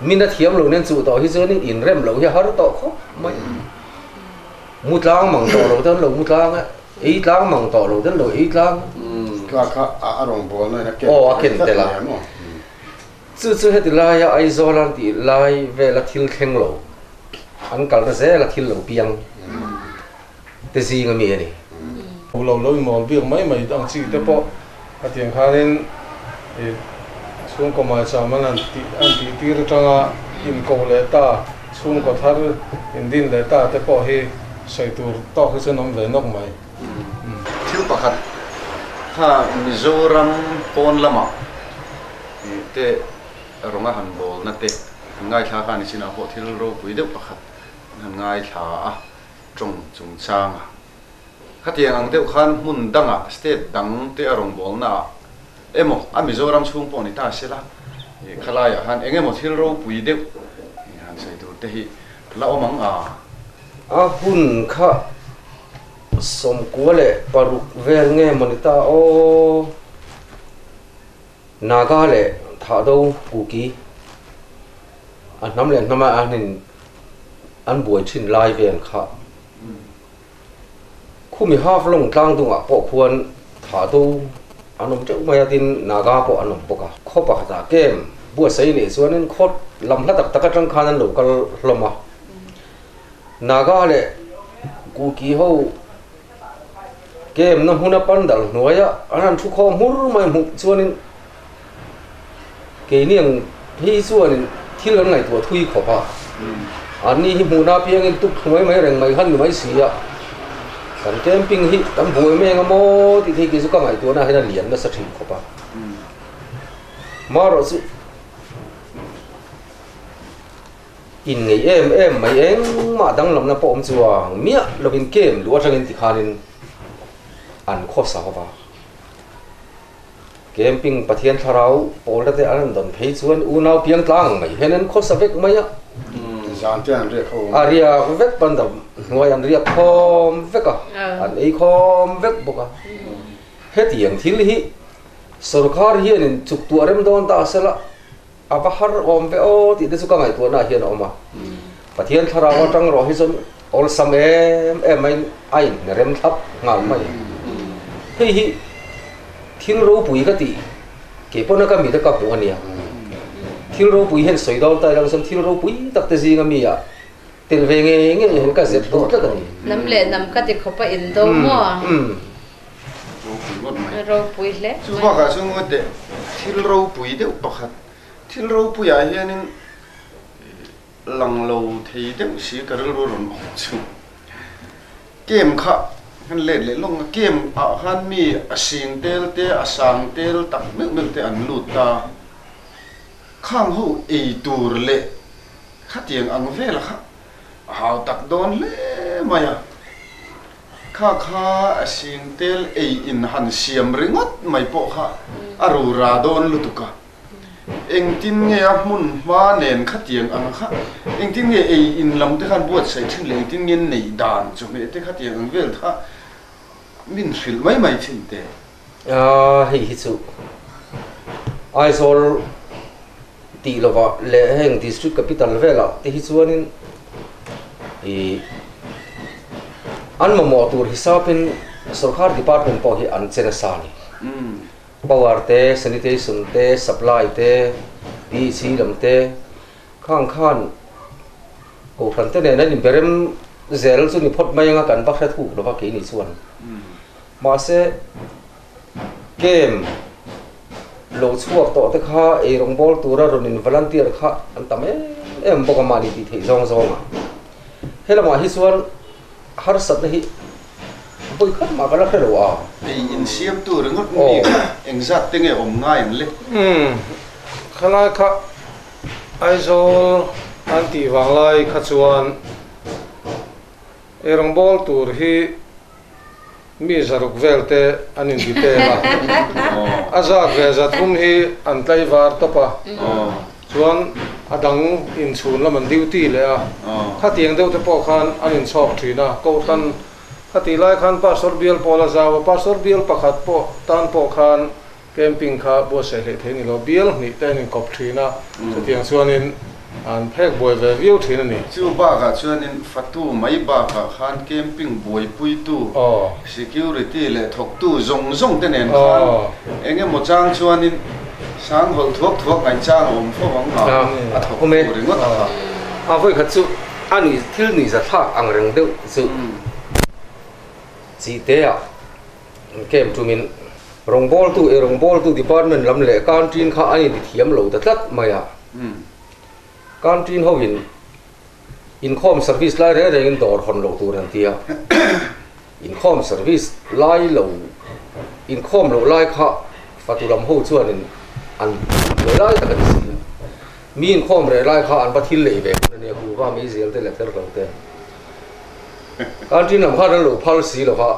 min a thiam lo nen chu to hi chu nin in rem lo hi har to kho mai mu tlang mang to lo tan lo mu tlang a ei tlang mang to lo tan lo ei tlang Ka ka a arong bol na na ke. Oh, a ken te la. chu chu he ti lai ai zo lan ti lai ve la thil khen lo an kal ta ze la thil lo piang te zi nga mi ani lâu lâu mòn việc mấy mày đang chỉ tới bộ cái tiền khai lên chung có mai sao mà anh tí anh tí tí rồi trong in cầu lệ ta chung có thar in din lệ ta tới bộ hi sợi tu to cái chân ông về nóc mày thil pakhat ha mizoram pon lama te ronga han bol na te ngai thla kha ni china ho thil ro pui de pakhat han ngai thla a trong chung chang a khatiang ang deuh khan mun danga state dang te arong bol na emo a mizoram chung pon ni ta sela khalaya han engemo thil ro pui deuh han sai tu te hi la omang a a hun kha som kua le paruk vel nge monita o naga le tha do ku ki an nam le nama anin an buai thin lai ven kha khumi half long tlang tunga po khuan tha do anom te maya tin naga po anom poka. Kho pa ta kem bu sai ni chuanin khot lam hla tak taka tang khanan lo kal hloma naga le ku ki ho kem na huna pandal noya anan thu kho mur mai mu chuanin ke niang hi chuanin thil an ngai tu thui kho pa ani hi mu na piang in tuk mai mai reng mai han mai sia kan camping hi tam buai me nga mo ti thi ki su ka ngai tu na hena lian na sa thin kho pa maro su in ngei em em mai eng ma dang lam na po om chuang mia lovin kem lu atang in ti khanin an kho sa ba camping pathian tharau pol te an don phei chuan u nau piang tlang mai henen kho sa vek mai a Zan te an re kho. aria vek pan dam noi an ria khom vek a an ei khom vek boka he tiang thil hi. Sarkar hian in chuk tu rem don ta sala aba har om ve o ti de chu ka ngai tu na hian oma pathian tharau atang ro hi chon ol sam em em ai ne rem thap ngal mai hei hi thil ro pui ka ti ke pona ka mi ta ka pu ania thil ro pui hen soi dol tai lang sam thil ro pui tak te zinga mi ya tel ve nge nge hen ka zet tu ta ni nam le nam ka ti khopa in do mo um Ro pui ngot mai. ro pui le Chu kho ka chu ngot de thil ro pui de pakhat. Thil ro pui a hianin lang lo thei de si ka ro ro ron chu. Kem kha han le le long kem a han mi a sing tel te a sang tel tak mek mek te an ta. ข้างหูอีตูรเละขัดเตียงอังเวลข้าะหาตักโดนเละมายข้าข้าสิ่งเตลเออินหันเสียมริงอดไม่พอข้าอารูราโดนลุตุกะเอ็งทิ้งเงียมุนว่าเนนขัดเตียงอังข้าเอ็งทิ้งเงียเออินลำเตขันบวชใส่ชื่อเลงทิ้งเงียในดานจุเมเตขัดเตียงอังเวลท่ามินสิลไม่ไม่ชินเตอ๋อฮิฮิสุไอโซล ti lova le heng district capital vela te hi chuanin i an ma mo tur hisapin sarkar department po hi an chena sani um power te sanitation te supply te pc lam te khang khan ko khan te ne na nim berem zel chu ni phot mai nga kan ba kha thu lo ba ke ni chuan ma se game lo chuak to te kha e rong bol tura ron in volunteer kha an tam e em boka mali ti thei zong zong hela ma hi chuan har sat hi boi khat ma kala khelo a ei in siam tu mi kha eng zat te nge om ngai le um khala kha aizol anti wanglai kha chuan erong bol tur hi mi zaruk velte anin di te la azak ve za thum hi an tlai var topa. Oh. Chuan adang in chhun lam an duty le a. Oh. Kha tiang deuh te pawh khan an in chhawp thina ko khan kha ti lai khan pastor bial pawl a zawa pastor bial pakhat pawh tan pawh khan camping kha bo se hle theini lo. Bial hnih te in kop thina chu tiang chuanin an phek boi ve viu thina ni chu ba ka chuan in fatu mai ba ka khan camping boi pui tu. Security le thok tu zong zong te nen oh khan. Enge mo chang chuan in sang hol thuak thuak ngai chang om pho wang ha. A thok ome. tu ringot. Ha a voi khat chu ani thil ni za thak ang reng deuh chu. Chi te a. Kem tu min rong bol tu e rong bol tu department lam le canteen kha ani di thiam lo da tlat maya um canteen ho in income service lai re re in dor hon lo tur an tia income service lai lo income lo lai kha fatulam ho chuan in an lo lai ta kan si mi income re lai kha an pathil le ve ne ku ba mi zel te le ter lo te canteen lam kha ran lo phal si lo kha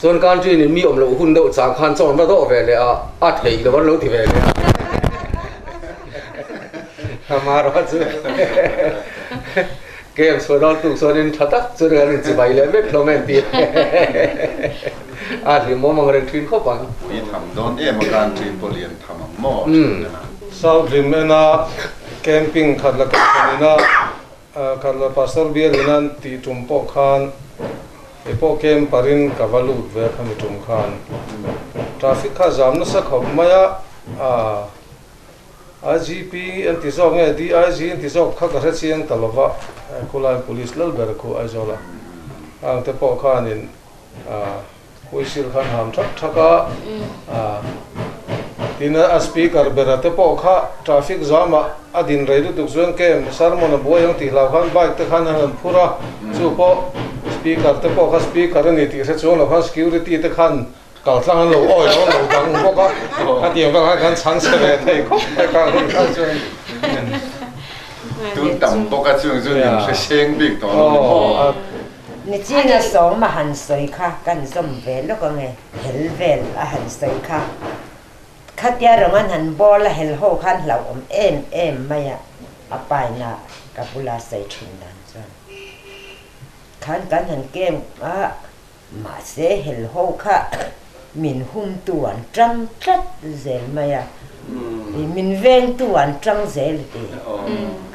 chuan canteen in mi om lo hun deuh chang khan chon ba do ve le a a thei lo wan lo ti ve le a Hamar wa chu game so dal tu so nin thatak chu re rin chi bai le me plomen ti a li mo mang ren thin kho pang mi tham don em kan trin polian tham mo Mm. south rim na camping khat la khat na khat la pastor bial nan ti tum po khan e po kem parin kavalu ve kham tum khan traffic kha jam na sa khop maya a IGP en ti zong e DIG en ti zong kha ka re chiang talova kulai police lal ber ko aizola ang te po khan in a huisil khan ham thak thaka a tina a speaker bera te po kha traffic jam a adin rei du tuk zuan kem sarmon boyang ti lau khan bike te khan han phura chu po speaker te po kha speaker ni ti se chuan lo khan security te khan kal tlang lo oi lo lo dang bo ka a tiang ba khan chang se le thei ko te khan khan chuan tu tam bo ka chuang chuan in Yeah. se seng big to oh a ni chi na song ma han soi kha kan zom ve lo ko nge hel vel a han soi kha khat ya rong an han bol la hel ho khan lau om em em maya a pai na kapula sai thin dan chuan khan kan han kem a ma se hel ho kha min hum tuan trăng trat zel maya i min veng tuan trăng zel ti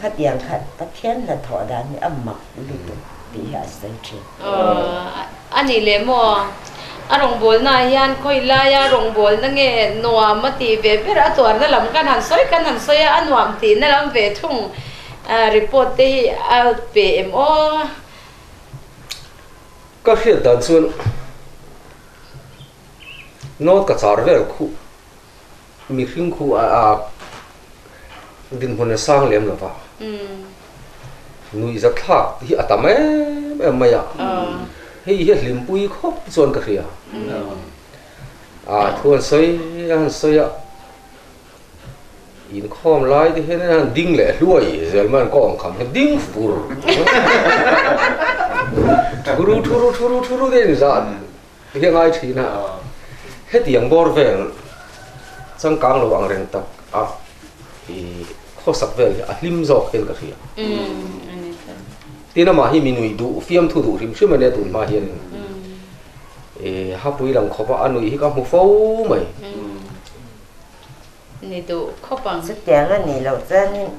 khat yang khat pathian la tho dan ni amma lu tu ti ha sai thin Ờ, anh ấy lấy mò à rong bol na hian khoi la ya rong bol na nge noa ma ti ve ve ra tor na lam kan han soi kan han soi a nuam ti na lam ve thung à report te hi al pm o ka hriat dan chuan not ka char vel khu mi hring khu a a din hun sang lem lo va um nui za thak hi atam em em maya ờ hei hi hlim pui khop chuan ka hria à thuần soi han soi à in khom lai thì hen han ding le luai zel man kong kham hen ding fur thuru thuru thuru thuru den za hiang ai thina he tiang bor vel chang kang lo ang reng tak a i kho sak vel a hlim zo khel ka thia tina ma hi minui du fiam thu du rim shuma ne tu ma hian e ha pui lang khopa anui hi ka mu fo mai ni tu khopang sức chàng anh nì lâu chân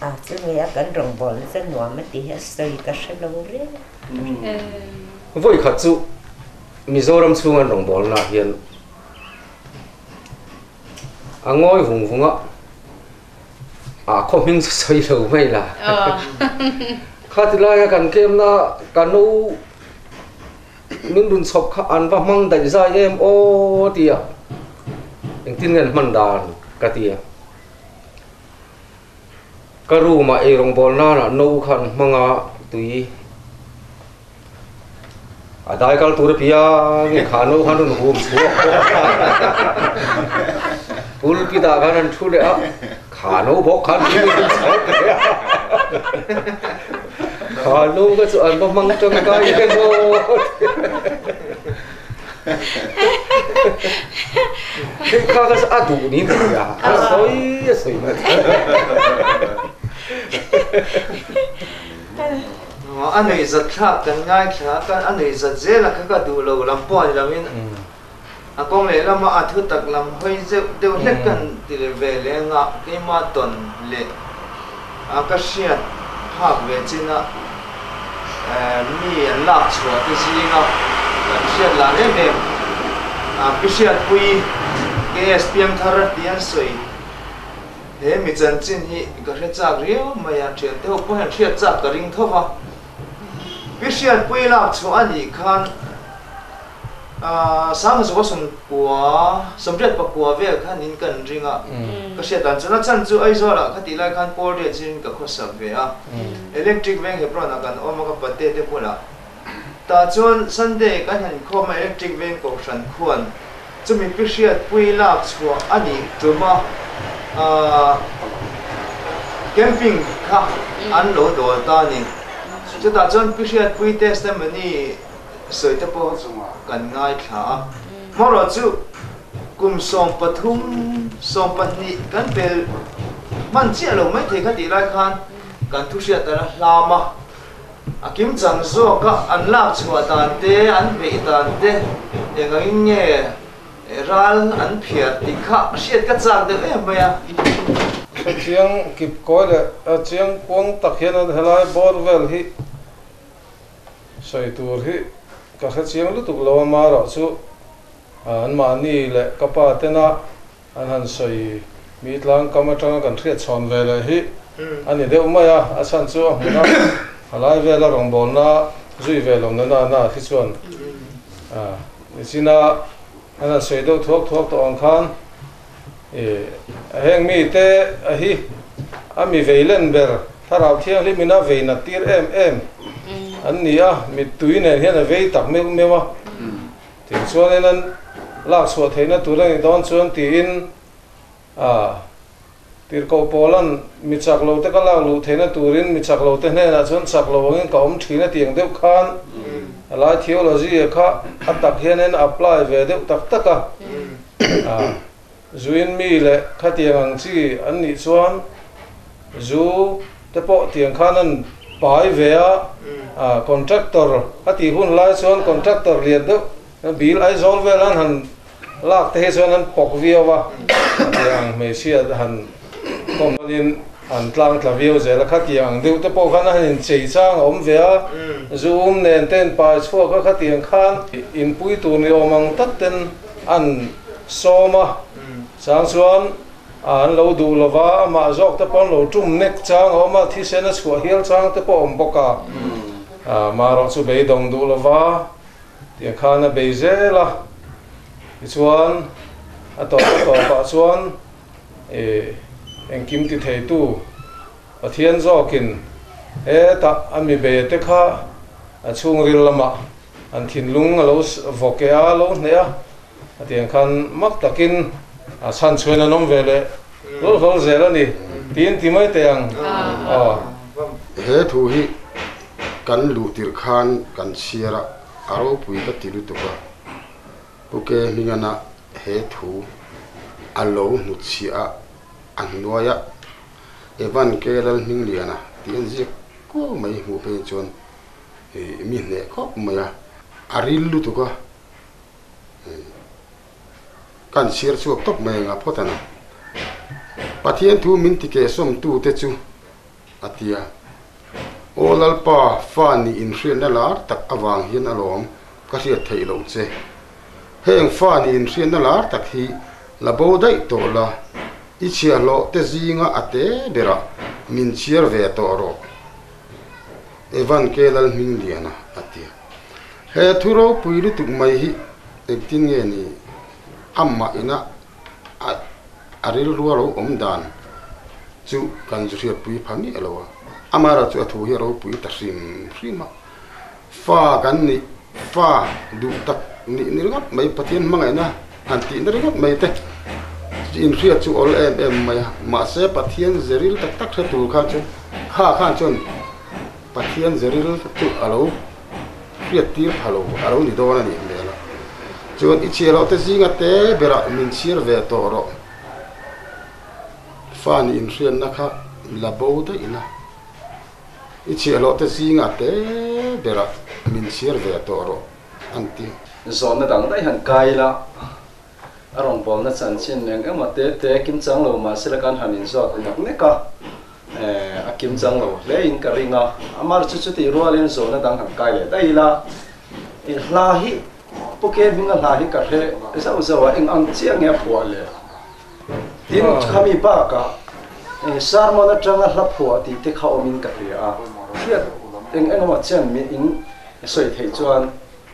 à chứ nghe cắn rồng bò lên chân nua mất tí hết sơi cả sợi lâu rế voi khat chu mizoram chunga rong bol na hian angoi hung hunga a kho ming soi lo mai la khatila ya kan kem na kanu min dun chop kha an ba mang dai za em. O tia eng tin ngan man dan ka tia karu ma e rong bol na na no khan manga tui à đại cal tu pia nge 불기다 가는 출애야 간호복한 간호가 저 얼마만큼가 이게 뭐 생각해서 아 돈이 뭐야 아 소이야 소이 어 안에 있어 탑 간가 탑 안에 있어 제라 그가 둘로 람포 아니라면 à con này làm mà thứ tắc làm hơi dễ đều hết cần thì về lên ngã cái mà tuần lệ à cái chuyện học về trên á mi lạc chùa cái gì ngã cái chuyện là nên em à cái chuyện quy cái SPM thar tiền soi thế mi chân chân hi cái chuyện chắc riêu mà ya chuyện bữa hen chuyện chắc cái ring thôi ha biết chuyện quy lạc anh đi khan à sáng giờ có sum của sum rất bạc của về khan in cần riêng à cái chuyện đàn cho nó chân chú ấy rồi là cái tỷ lệ khan por để trên cái khó sập về à electric van hiệp rồi là cần ôm cái bát tê tê bùn à ta chuan sunday kan han khom electric van ko san khuan chumi pishiat pui lak chua ani tuma a camping kha an lo do ta ni chu ta testimony soi te po kan ngai thla moro chu kum som pathum som pahni kan pel man chia lo mai the kha ti lai khan. Kan thu sia ta hlama akim chang zo ka an lak chua tan te an ve tan te enga nge ral an phiat ti kha siat ka chak de em maya cái chiang kịp coi là à chiang quang tắc hiện là helai bor vel hi. Soi tur hi ka kha chiang lu tuk lo ma ro chu an ma ni le ka pa te na an han soi mi tlang ka ma tang kan thriat chon ve le hi ani de ma ya a san chu na halai ve la rong bol na zui ve lom na na na thi chuan. À ni china an soi do thuak thuak to ang khan. E heng mi te a hi a mi veilen ber. Tharau thiang mina veina tir em em an ni a mi tui ne hian a vei tak me me wa ti chuan en an lak chhuat theina tur ani don chuan ti in. A tir ko polan mi chak lo te ka lak lu theina turin mi chak lo te hne na chuan chak lo angin ka om thina tiang deuh khan. Alai theology kha? A tak hian en apply ve deuh tak taka a zuin mi le kha tiang ang chi an ni chuan zu te po tiang khan an pai ve a a contractor. A ti hun lai chuan contractor lian deuh bil ai zol vel an han lak te he chuan an pok viawa tiang me sia han kom in an tlang tla viau ze la kha tiang deuh te po khan han chei chang om ve a zoom nen ten pa chhuak ka kha tiang khan. In pui tu ni omang tak ten an soma. Sang chuan an lo du lova ma zok te pon lo tum nek chang ho ma thi sen a chhuah hial chang te po om boka a ma ro chu be dong du lova ti khan a be zela ti chuan a to to pa chuan e eng kim ti thei tu a pathian zokin e ta ami be te kha a chung ril lama an thin lung a lo voke a lo ne a tiang khan mak takin a san chuan anom vele lo lo zela ni tin ti mai te ang a he thu hi kan lu tir khan kan siara aro pui ka tilu to ka puke mingana he thu alo nu chia an noya evan ke dal ming liana tien zi ko mai hu pe chon mi ne ko maya aril lu to ka kan sir chu tok mai nga photana à pathian thu min ti ke som tu te chu atia à olal pa fa ni in hrian na lar tak awang hian alom ka hriat thei lo che heng fa ni in hrian na à lar tak hi la bo dai to la i chia lo te zinga ate bera min chiar ve to ro evan kelal ming liana atia he thuro puilu tuk mai hi ektin nge ni amma ina aril ruwa ro om dan chu kan hriat pui phani alowa amara chu athu hi ro pui ta hrim hrima fa kan ni fa du tak ni ni ngat mai pathian mangai na han ti ni ngat mai te in hriat chu ol em em mai ma se zeril tak tak sa tu khan chu ha khan chun pathian zeril tu alo hriat tir phalo alo ni do na ni chuan i chelo te zinga te, bera min sir ve to ro. Fan in rian na kha, la bo da ina i chelo te zinga te, bera min sir ve to ro. Anti zon na dang dai han kai la. Arong bol na chan chin leng ema te te kim chang lo ma sila kan in zo nak ne ka eh a kim chang lo le in ka ringa amar chu chu ti thì in lên na dang han kai le dai la. In la hi poke binga hla hi ka he sa u zo eng ang chiang ya phwa le. Tin khami ba ka eh sar mo na changa hla phwa ti te kha omin ka ri a khiat eng eng ma chen mi in soi thei chuan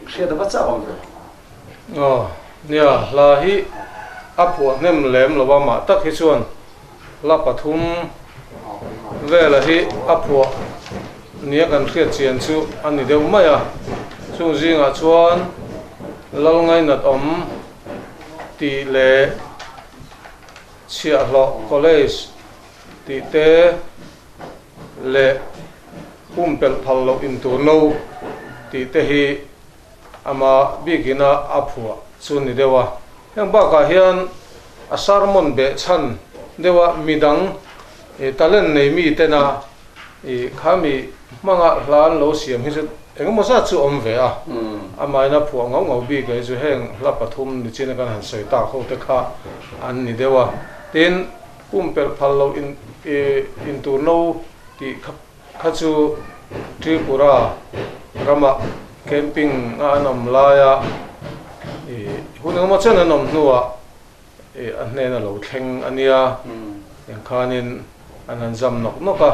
khiat ba cha om ve ờ nia là hi áp phụ nem lem là ba mà tắc hi chuan. La pathum về là hi áp phụ nia kan khiat chian chu anh deuh mai à chung zinga chuan lâu ngay nát om, ti lệ chia lọ college, ti lệ le pumpel phal lo in tu no, ti tế hi ama bigina chun ni dewa. Yang ba ka hian asarmon be chan dewa midang e talen nei mi tena e khami manga hlan lo siam hi eng mo sa chu om ve a ama ina phu ngau ngau bi ge chu heng la pathum ni china kan han soi ta kho te kha an ni dewa tin pumpel phallo in e in tur no ti kha chu tripura rama camping nga nam laya e hunang ma chen nam nuwa e an ne na lo thleng ania yang khanin an an zam nok noka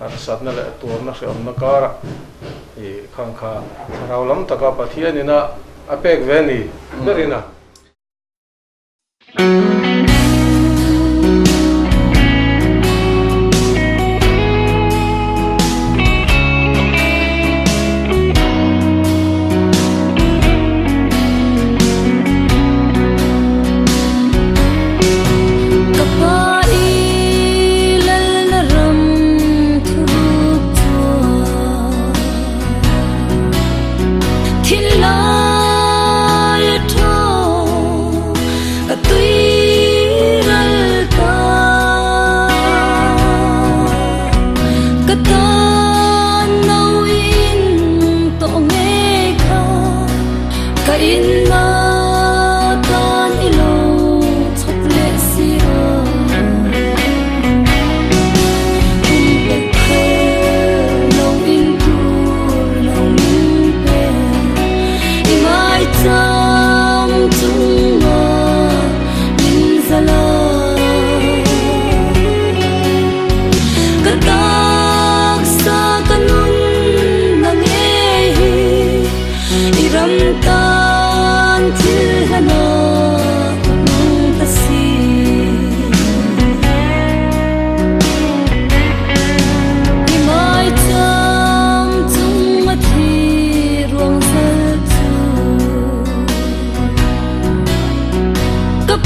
at sat na le tur na hriam na kara e khang kha rau lam taka pathianina apek veni berina Thil la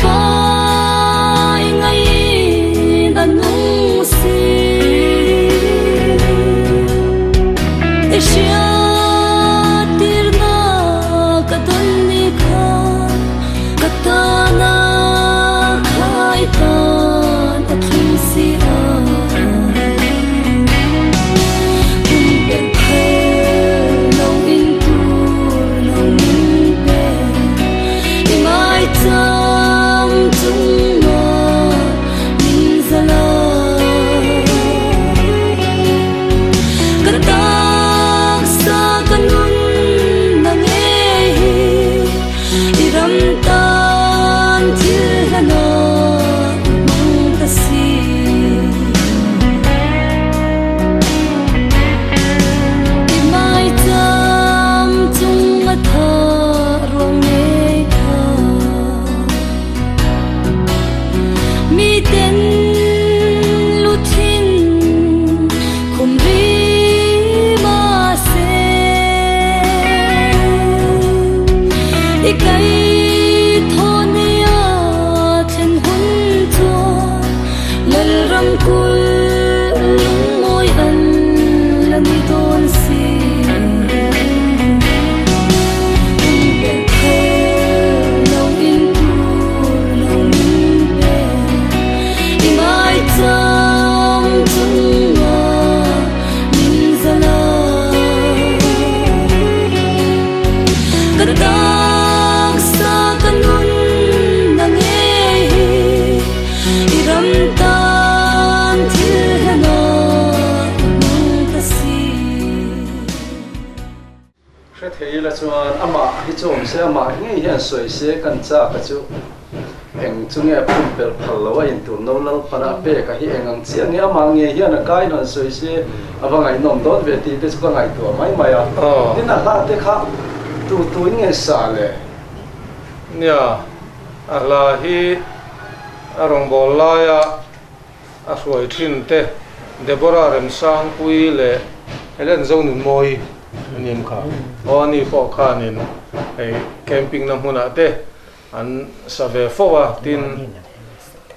call se kan cha ka chu eng chu nge pum pel phal lo in tur no lo para pe ka hi eng ang chiang nge ama nge hian a kai non soi se awangai nom don ve ti te chu ka ngai tu mai mai a tin a la te kha tu tu nge sa le nia a la hi a rong bol laia a hruai thin te debora rem sang pui le helen zo nun moi anim kha o ani pho kha nin ei camping na hmuna te. An save fowa tin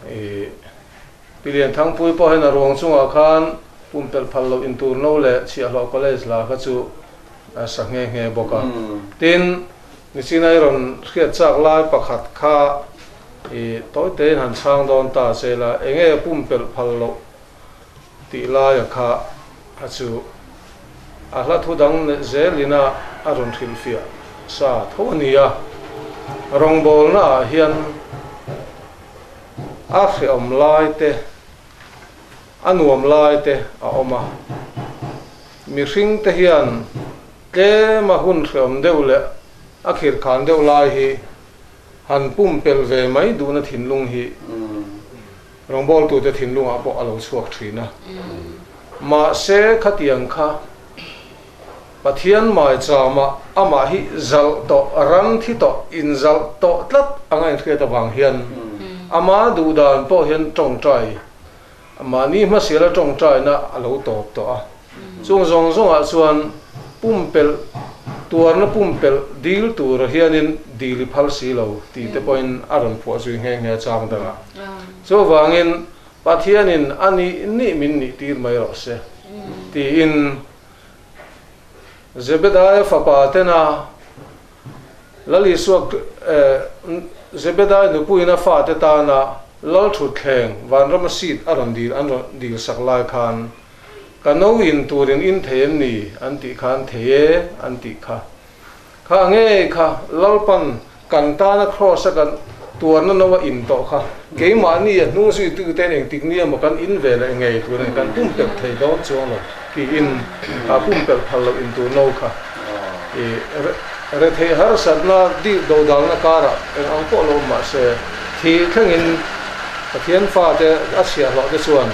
e pilian thang pui po hen a ruang chunga khan pumpel phal lo in tur no le chi a lo college la ka chu a sa nge nge boka tin ni sinai ron khiat chak lai pakhat kha. E toy te han chang don ta se la enge pumpel phal lo ti la ya kha a chu a hla thu dang ne zelina a ron thil fia สาธุนี่อะรองบอลน่ะเฮียนอาฟิอมลายเตอันวมไลายเตอาอมามีสิงเตเฮียนเกมาหุนเสมเดวเลอาคิรขานเดวลายฮีหันปุ่มเปลเวไม่ดูนะถิ่นลุงฮีรองบอลตัวจะถิ่นลุงอะบออารมณ์สวกทีนะมาเสขะเตีงค่ะ pathian mai chama ama hi zal to ram thi to in zal to tlat angai thre ta wang hian ama du dan po hian tong trai. Ama ni ma sila tong trai na alo top to a chung zong zong a chuan pumpel tuar na pumpel dil tur hianin dil phal si lo ti te point aron pho chu nge nge chang danga so wangin pathianin ani ni min ni tir mai ro se. Ti in Zebedaya fapatena lali suak e, Zebedaya nu puina fa te lal thut thleng van ramasit aron dil an dil saklai khan. Kano in turin in theem ni. Anti khan theye, anti kha. Kha nge kha lalpan kan ta na cross kan tuan na nawa in to kha. Ke ma ni nu su tu te eng tik ni ma kan in ve la nge tu ne kan pum pek thei do chong lo ki in, a pum pek phal lo in tu no kha e re thei har sat na di do dal na kara. En ang ko lo ma se thi khang in pathian fa te a lo te chuan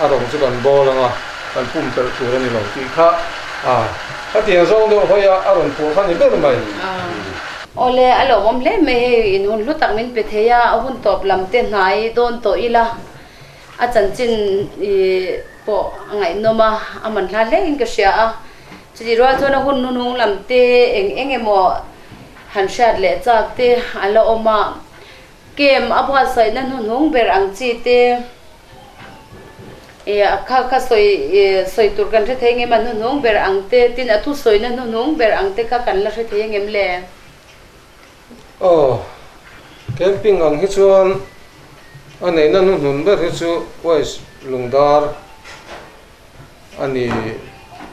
a rong chu kan bol anga, kan pum pel tu ni lo ti kha. A a tiang zong do hoya a ron pu khan ni ber mai. Ah. Ole, alo mom le me in hun lu tak min pe theya hun top lam te nai don to ila à chân chân ý bộ ngày nôm à à mình là lấy cái xe à chỉ rồi thôi nó hôn hôn hôn làm tê anh anh em mò hàn sát lệ chắc tê à lo ôm à kem à bao sai nên hôn hôn về ăn chi tê à khá khá soi soi tour gần thế thấy nghe mà hôn hôn về ăn tê tin à thu soi nên hôn hôn về ăn tê khá cần là thế thấy em lệ oh camping on hết one anei na nu nun ber hi chu wais lungdar ani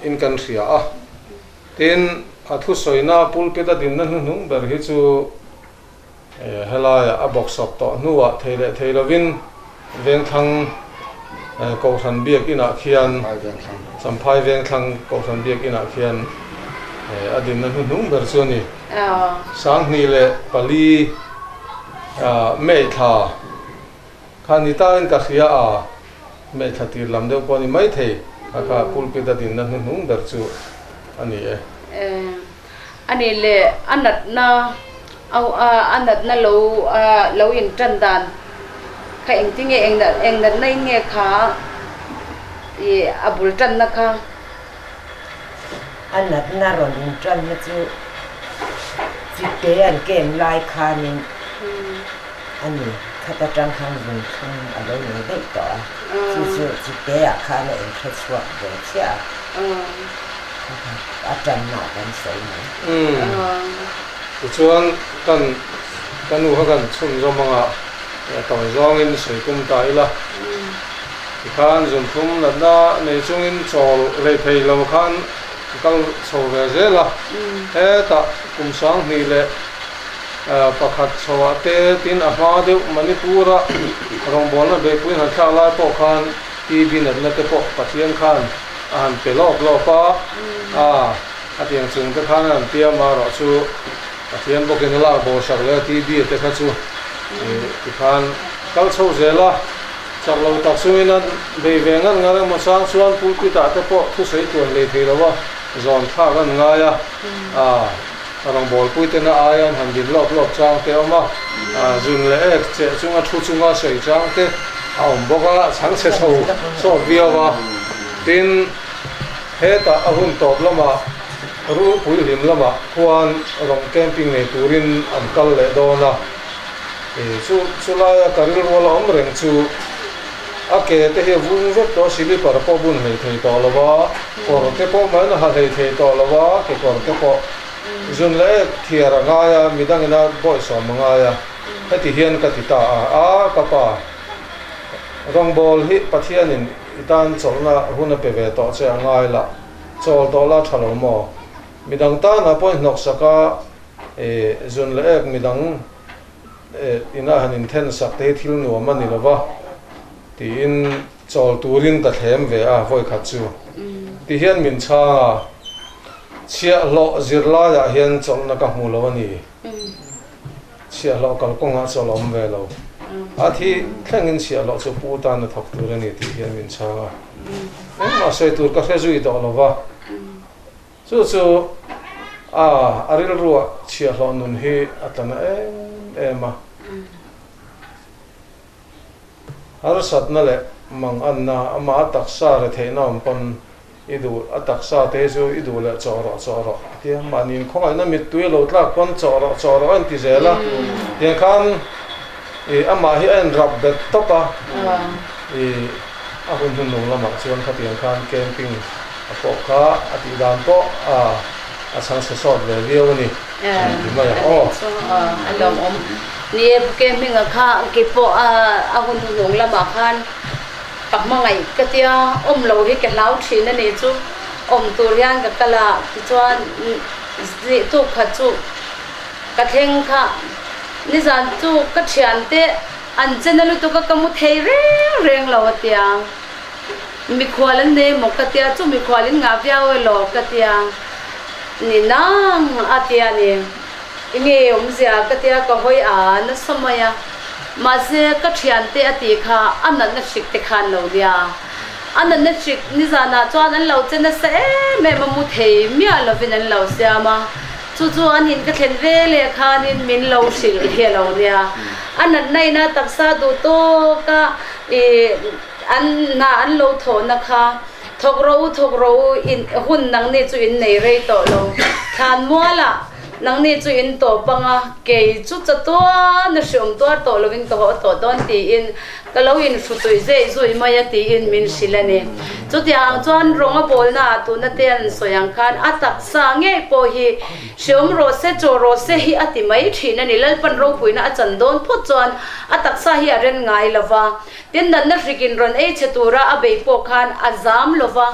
in kan ria a tin a thu soina pulpit a din na nu nung ber hi chu helaya a box up to. Nuwa theile theilovin veng thang ko than biak ina khian samphai veng thang ko than biak ina khian a din na nu nung ber chu ni sáng ni le pali. À mẹ tha khan ni ta in ka khia a mẹ tha ti lam deuh pawh ni mai thei a kha pulpit a din na hnu hnung ber chu ani e anh le anat na au anat na lo lo in tran dan kha eng tinge eng na eng na nei nge kha e abul tran na kha. Anh nat na ron in tran na chu chi te an kem lai khanin ani khata tang khang zung khang alo ne dei to chi chu chi te a kha na en kha chwa de chia a tran na kan sei ne อืม chuan kan kan u kan chhun zo manga tawai zawng in soi kum ta ila ti khan zum thum na na nei chung in chol le thei lo khan kal chho ve zela he ta kum sang ni le pakhat chawa te tin a hma deuh manipura rong bol na be puin han thla lai po khan ti bin at na te po pathian khan a han pe lop lo pa a a tiang chung te khan an tia ma ro chu a thian bokin la bo sak le ti bi te kha chu ti khan kal chho zela chak lo tak suin an be ve ngan ngar ma sang chuan pul pi ta te po thu sei tuan le thei lawa zon tha kan nga ya a rong bol pui te na ayan han din lop lop chang te oma a zun le ek che chunga thu chunga sei chang te a om boka chang che so so via wa tin he ta a hun top lama ru pui lim lama khuan rong camping ne turin an kal le do na e chu chu la ya karil wala om reng chu. A ke te he vung vek to sili par po bun hei thei to lawa kor te po man ha hei thei to lawa ke kor te po zun le thiar nga ya midang ina boy so nga ya heti hian ka ti ta a ka pa rong bol hi pathian in itan cholna huna pe ve to che ngai la. Chol to la thalo mo. Midang ta na point nok saka e zun le ek midang e ina hanin then sak te thil nu ma ni lawa ti in chol turin ta thlem ve a hoi khat chu. Ti hian min cha chia lo zirla ya hian chol na ka hmu lo ani. Chia lo kal ko nga chol om ve lo. A thi thlengin chia lo chu pu ta na thok tur ani ti hian min cha. Em ma se tur ka khe zui do lo wa chu chu a aril ruwa chia lo nun hi atana em ema har sat na le mang an na ama tak sa the na om pon idu atak sa te zo idu le choro choro ti manin khong ai na mit tu lo tla kon choro choro an ti zela ti khan e ama hi an rap bet topa. E a hun hun nong lama chuan kha tiang khan camping. A po kha a ti dan po a a sang se sot le viu ni. Ti ma ya o. Alom om. Ni camping a kha ki po a a hun hun nong lama khan pak mangai katia om lo hi ke lau thin ani chu om tur hian ka kala ti chuan zi tu kha chu ka theng kha, ni zan chu ka thian te an chen lu tu ka kamu thei re reng lo tia. Mi khwalan ne mo ka tia chu mi khwalin nga viao lo cái tia. Ni nang atia ni inge om zia ka tia ka hoi a na samaya mà sẽ các thiền tê ati kha anh na shik te khan lo dia anh na shik ni za na cho anh lo chen na se me ma mu thei mi a lo vin an lo sia ma chu chu an hin ka thlen ve le khan in min lo sil he lo dia anh nei na tak sa du to ka e an na an lo tho na kha thok ro thok ro in hun nang ne chu in nei re to lo khan mo la nang ni chu in to panga ke chu cha to na shom to to lovin to to don ti in, ka lo in fu tu dễ zui ma ya ti in min silani chu ti ang chuan ronga bol na tu na ten soyang khan atak sa nge po hi. Shom ro se cho ro se hi ati mai thina ni lal pan ro puina a chan don phu chuan atak sa hi a ren ngai lova. Tin dan na rikin ron e chetura à bây po khan azam lova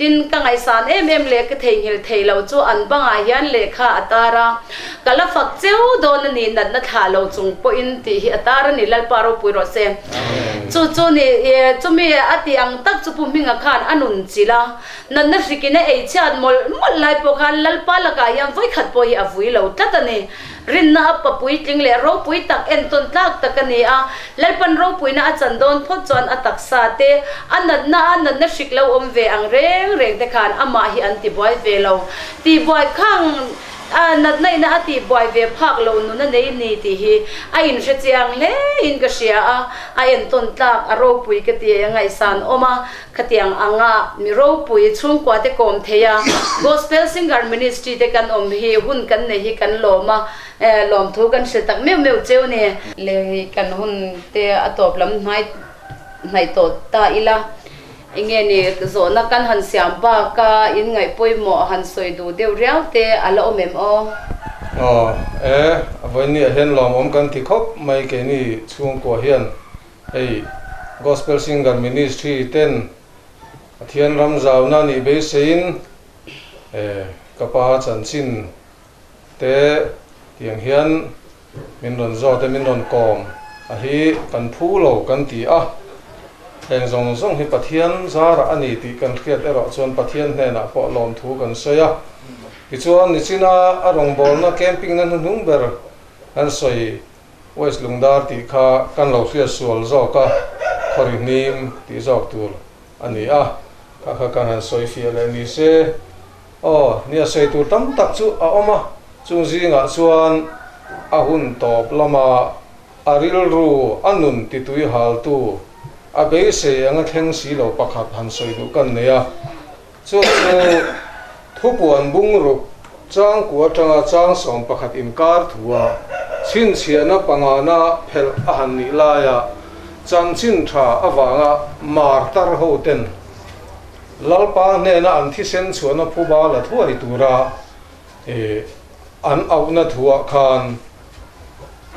tin ka ngai san em em le ka thei hil thei lo chu an banga hian lekha atara kala fak cheu don ni nat na tha lo chung po in ti hi atara ni lal paro pui ro se chu chu ni e chu mi ati ang tak chu pu minga khan anun chila nan na fikine e chat mol mol lai po khan lal pa la ka yam voi khat po hi avui lo tatani รินนาปะปุ๋ยจริงเลยเราปุ๋ยตักเอ็นตนตักตะกันีอาะล้วปันเราปุ๋ยนะาจันย์โดนพดจอนอตักซาเตอันนั้นนอันนั้นนะชิกเราอมเวอังเร่งเร่งแต่ขานอามาฮิอันติบอยเวเราตีบอยข้าง a nat nei na ati boy ve phak lo nu na nei ni ti hi a in she chiang le in ka shia a a en ton tak a ro pui ka ti ngai san oma khatiang anga mi ro pui chung kwa te kom theya gospel singer ministry te kan om hi hun kan nei hi kan lo ma lom thu kan se tak meu meu cheu ne le kan hun te atop lam nai nai to ta ila anh em này zo nó căn hàn siam ba ca in ngày bôi mỏ hàn soi đồ đều riau te à lỡ mềm ô ờ ế e, với nị hiện lòng ông cần thì khóc mấy cái nị chuông của hiện ấy gospel singer ministry tên thiên ram giàu na ni be sein ê e, kapa chân xin te, tiang hiện mình đồn do te mình đồn còm à hi cần phu lo cần ti à heng zong zong hi pathian, zara ani ti kan khiat ero chuan pathian hne na po lom thu kan soya ti chuan ni china a rong bol na camping na hnung ber an soi west lungdar ti kha kan lo hria sual zo ka khori nim ti zok tur ani a. Ka kha kan an soi fia le ni se. O, ni a soi tur tam tak chu a oma chung zinga chuan a hun top lama. Aril ru anun ti tui hal tu a be se anga thleng si lo pakhat han soi du kan ne a chu chu thu puan bung ru chang kwa tanga chang som pakhat in kar thua chin chiana pangana phel a han ni la ya chan chin tha awanga mar tar ho ten lalpa ne na an thi sen chuana phu ba la thuai tura e an au na thua khan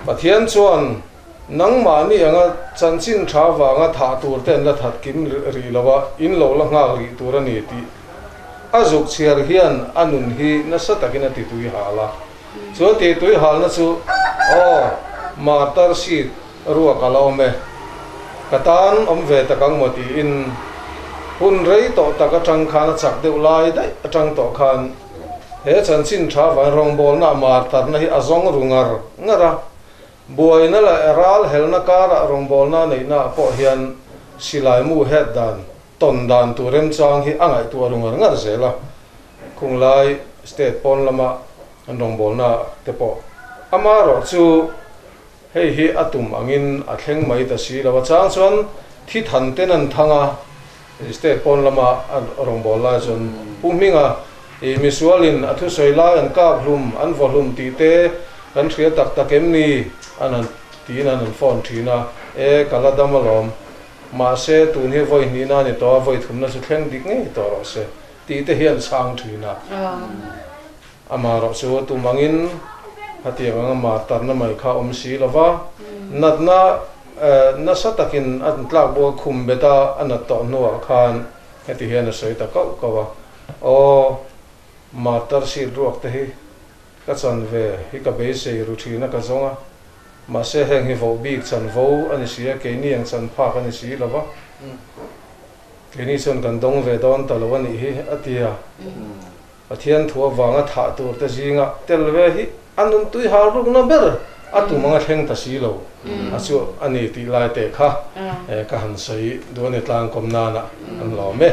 pathian chuan nang ma ni anga chan chin tha wanga tha tur ten la that kin ri lawa in lo la nga ri tur ani ti. Azuk chiar hian anun hi na sa takina ti tui hala chu ti tui hal na chu o matar si ruwa kalo me katan om ve takang moti in. Hun rei to taka tang khan chak deu lai dai atang to khan. He chan chin tha van rong bol na mar tar na hi azong rungar ngara buai na la ral hel na kara rong bol na nei na po hian silai mu het dan, ton dan tu rem chang hi angai tu rungar ngar zela. Kung lai state pon lama an rong bol na te po. Amaro chu hei hi atum angin a thleng mai ta si lawa chang chuan thi than ten an thanga. State pon lama an rong bol la chun puminga e misualin athu soila an ka hlum, an volume ti te kan thria tak takem ni anan tin an phone thina e kala damalom ma se tu ni voi ni na ni to voi thum na su thleng dik nge to ro se. Ti te hian sang thina ama ro chu tu mangin hati anga ma tar na mai kha om si lova nat na na sa takin an tlak bo khum beta an to no khan. Heti hian soi ta ko ko wa o ma tar si ruak te hi. Ka chan ve hi ka be se ru thina ka zonga ma se heng hi vo bik chan vo ani sia ke ni ang chan pha kan si lova ke ni chon kan dong ve don ta lo ni hi atia pathian thua wanga tha tur ta zinga tel ve hi anun tui har ruk na ber atu manga thleng ta si lo achu ani ti lai te kha. Ka han sai do ne tlang kom na na an lo me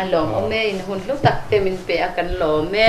alo me in hun lu tak te min pe akan lo me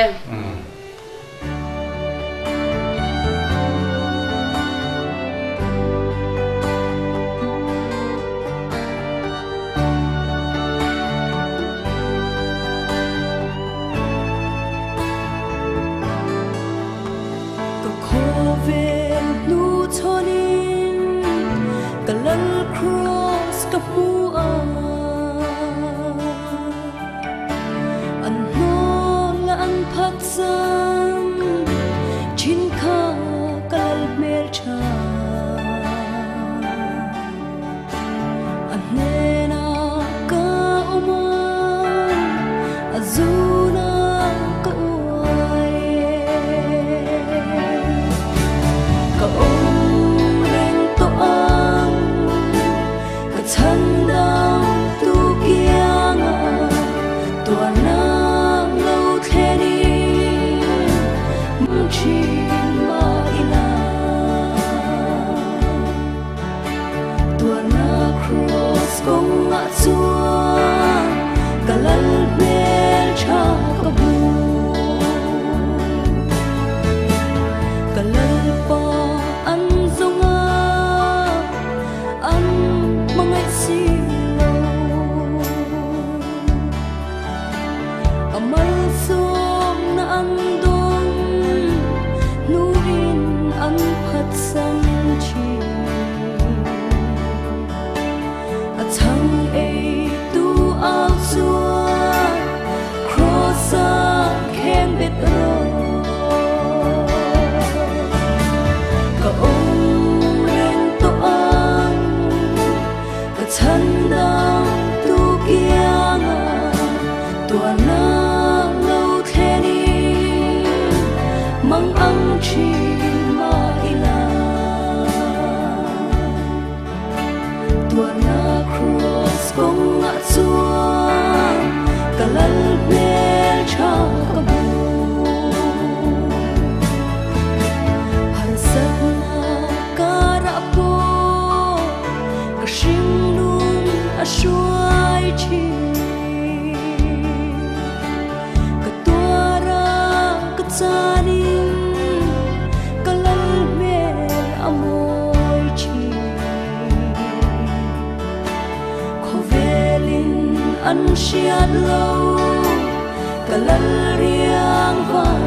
an siat lo ka lal riang vai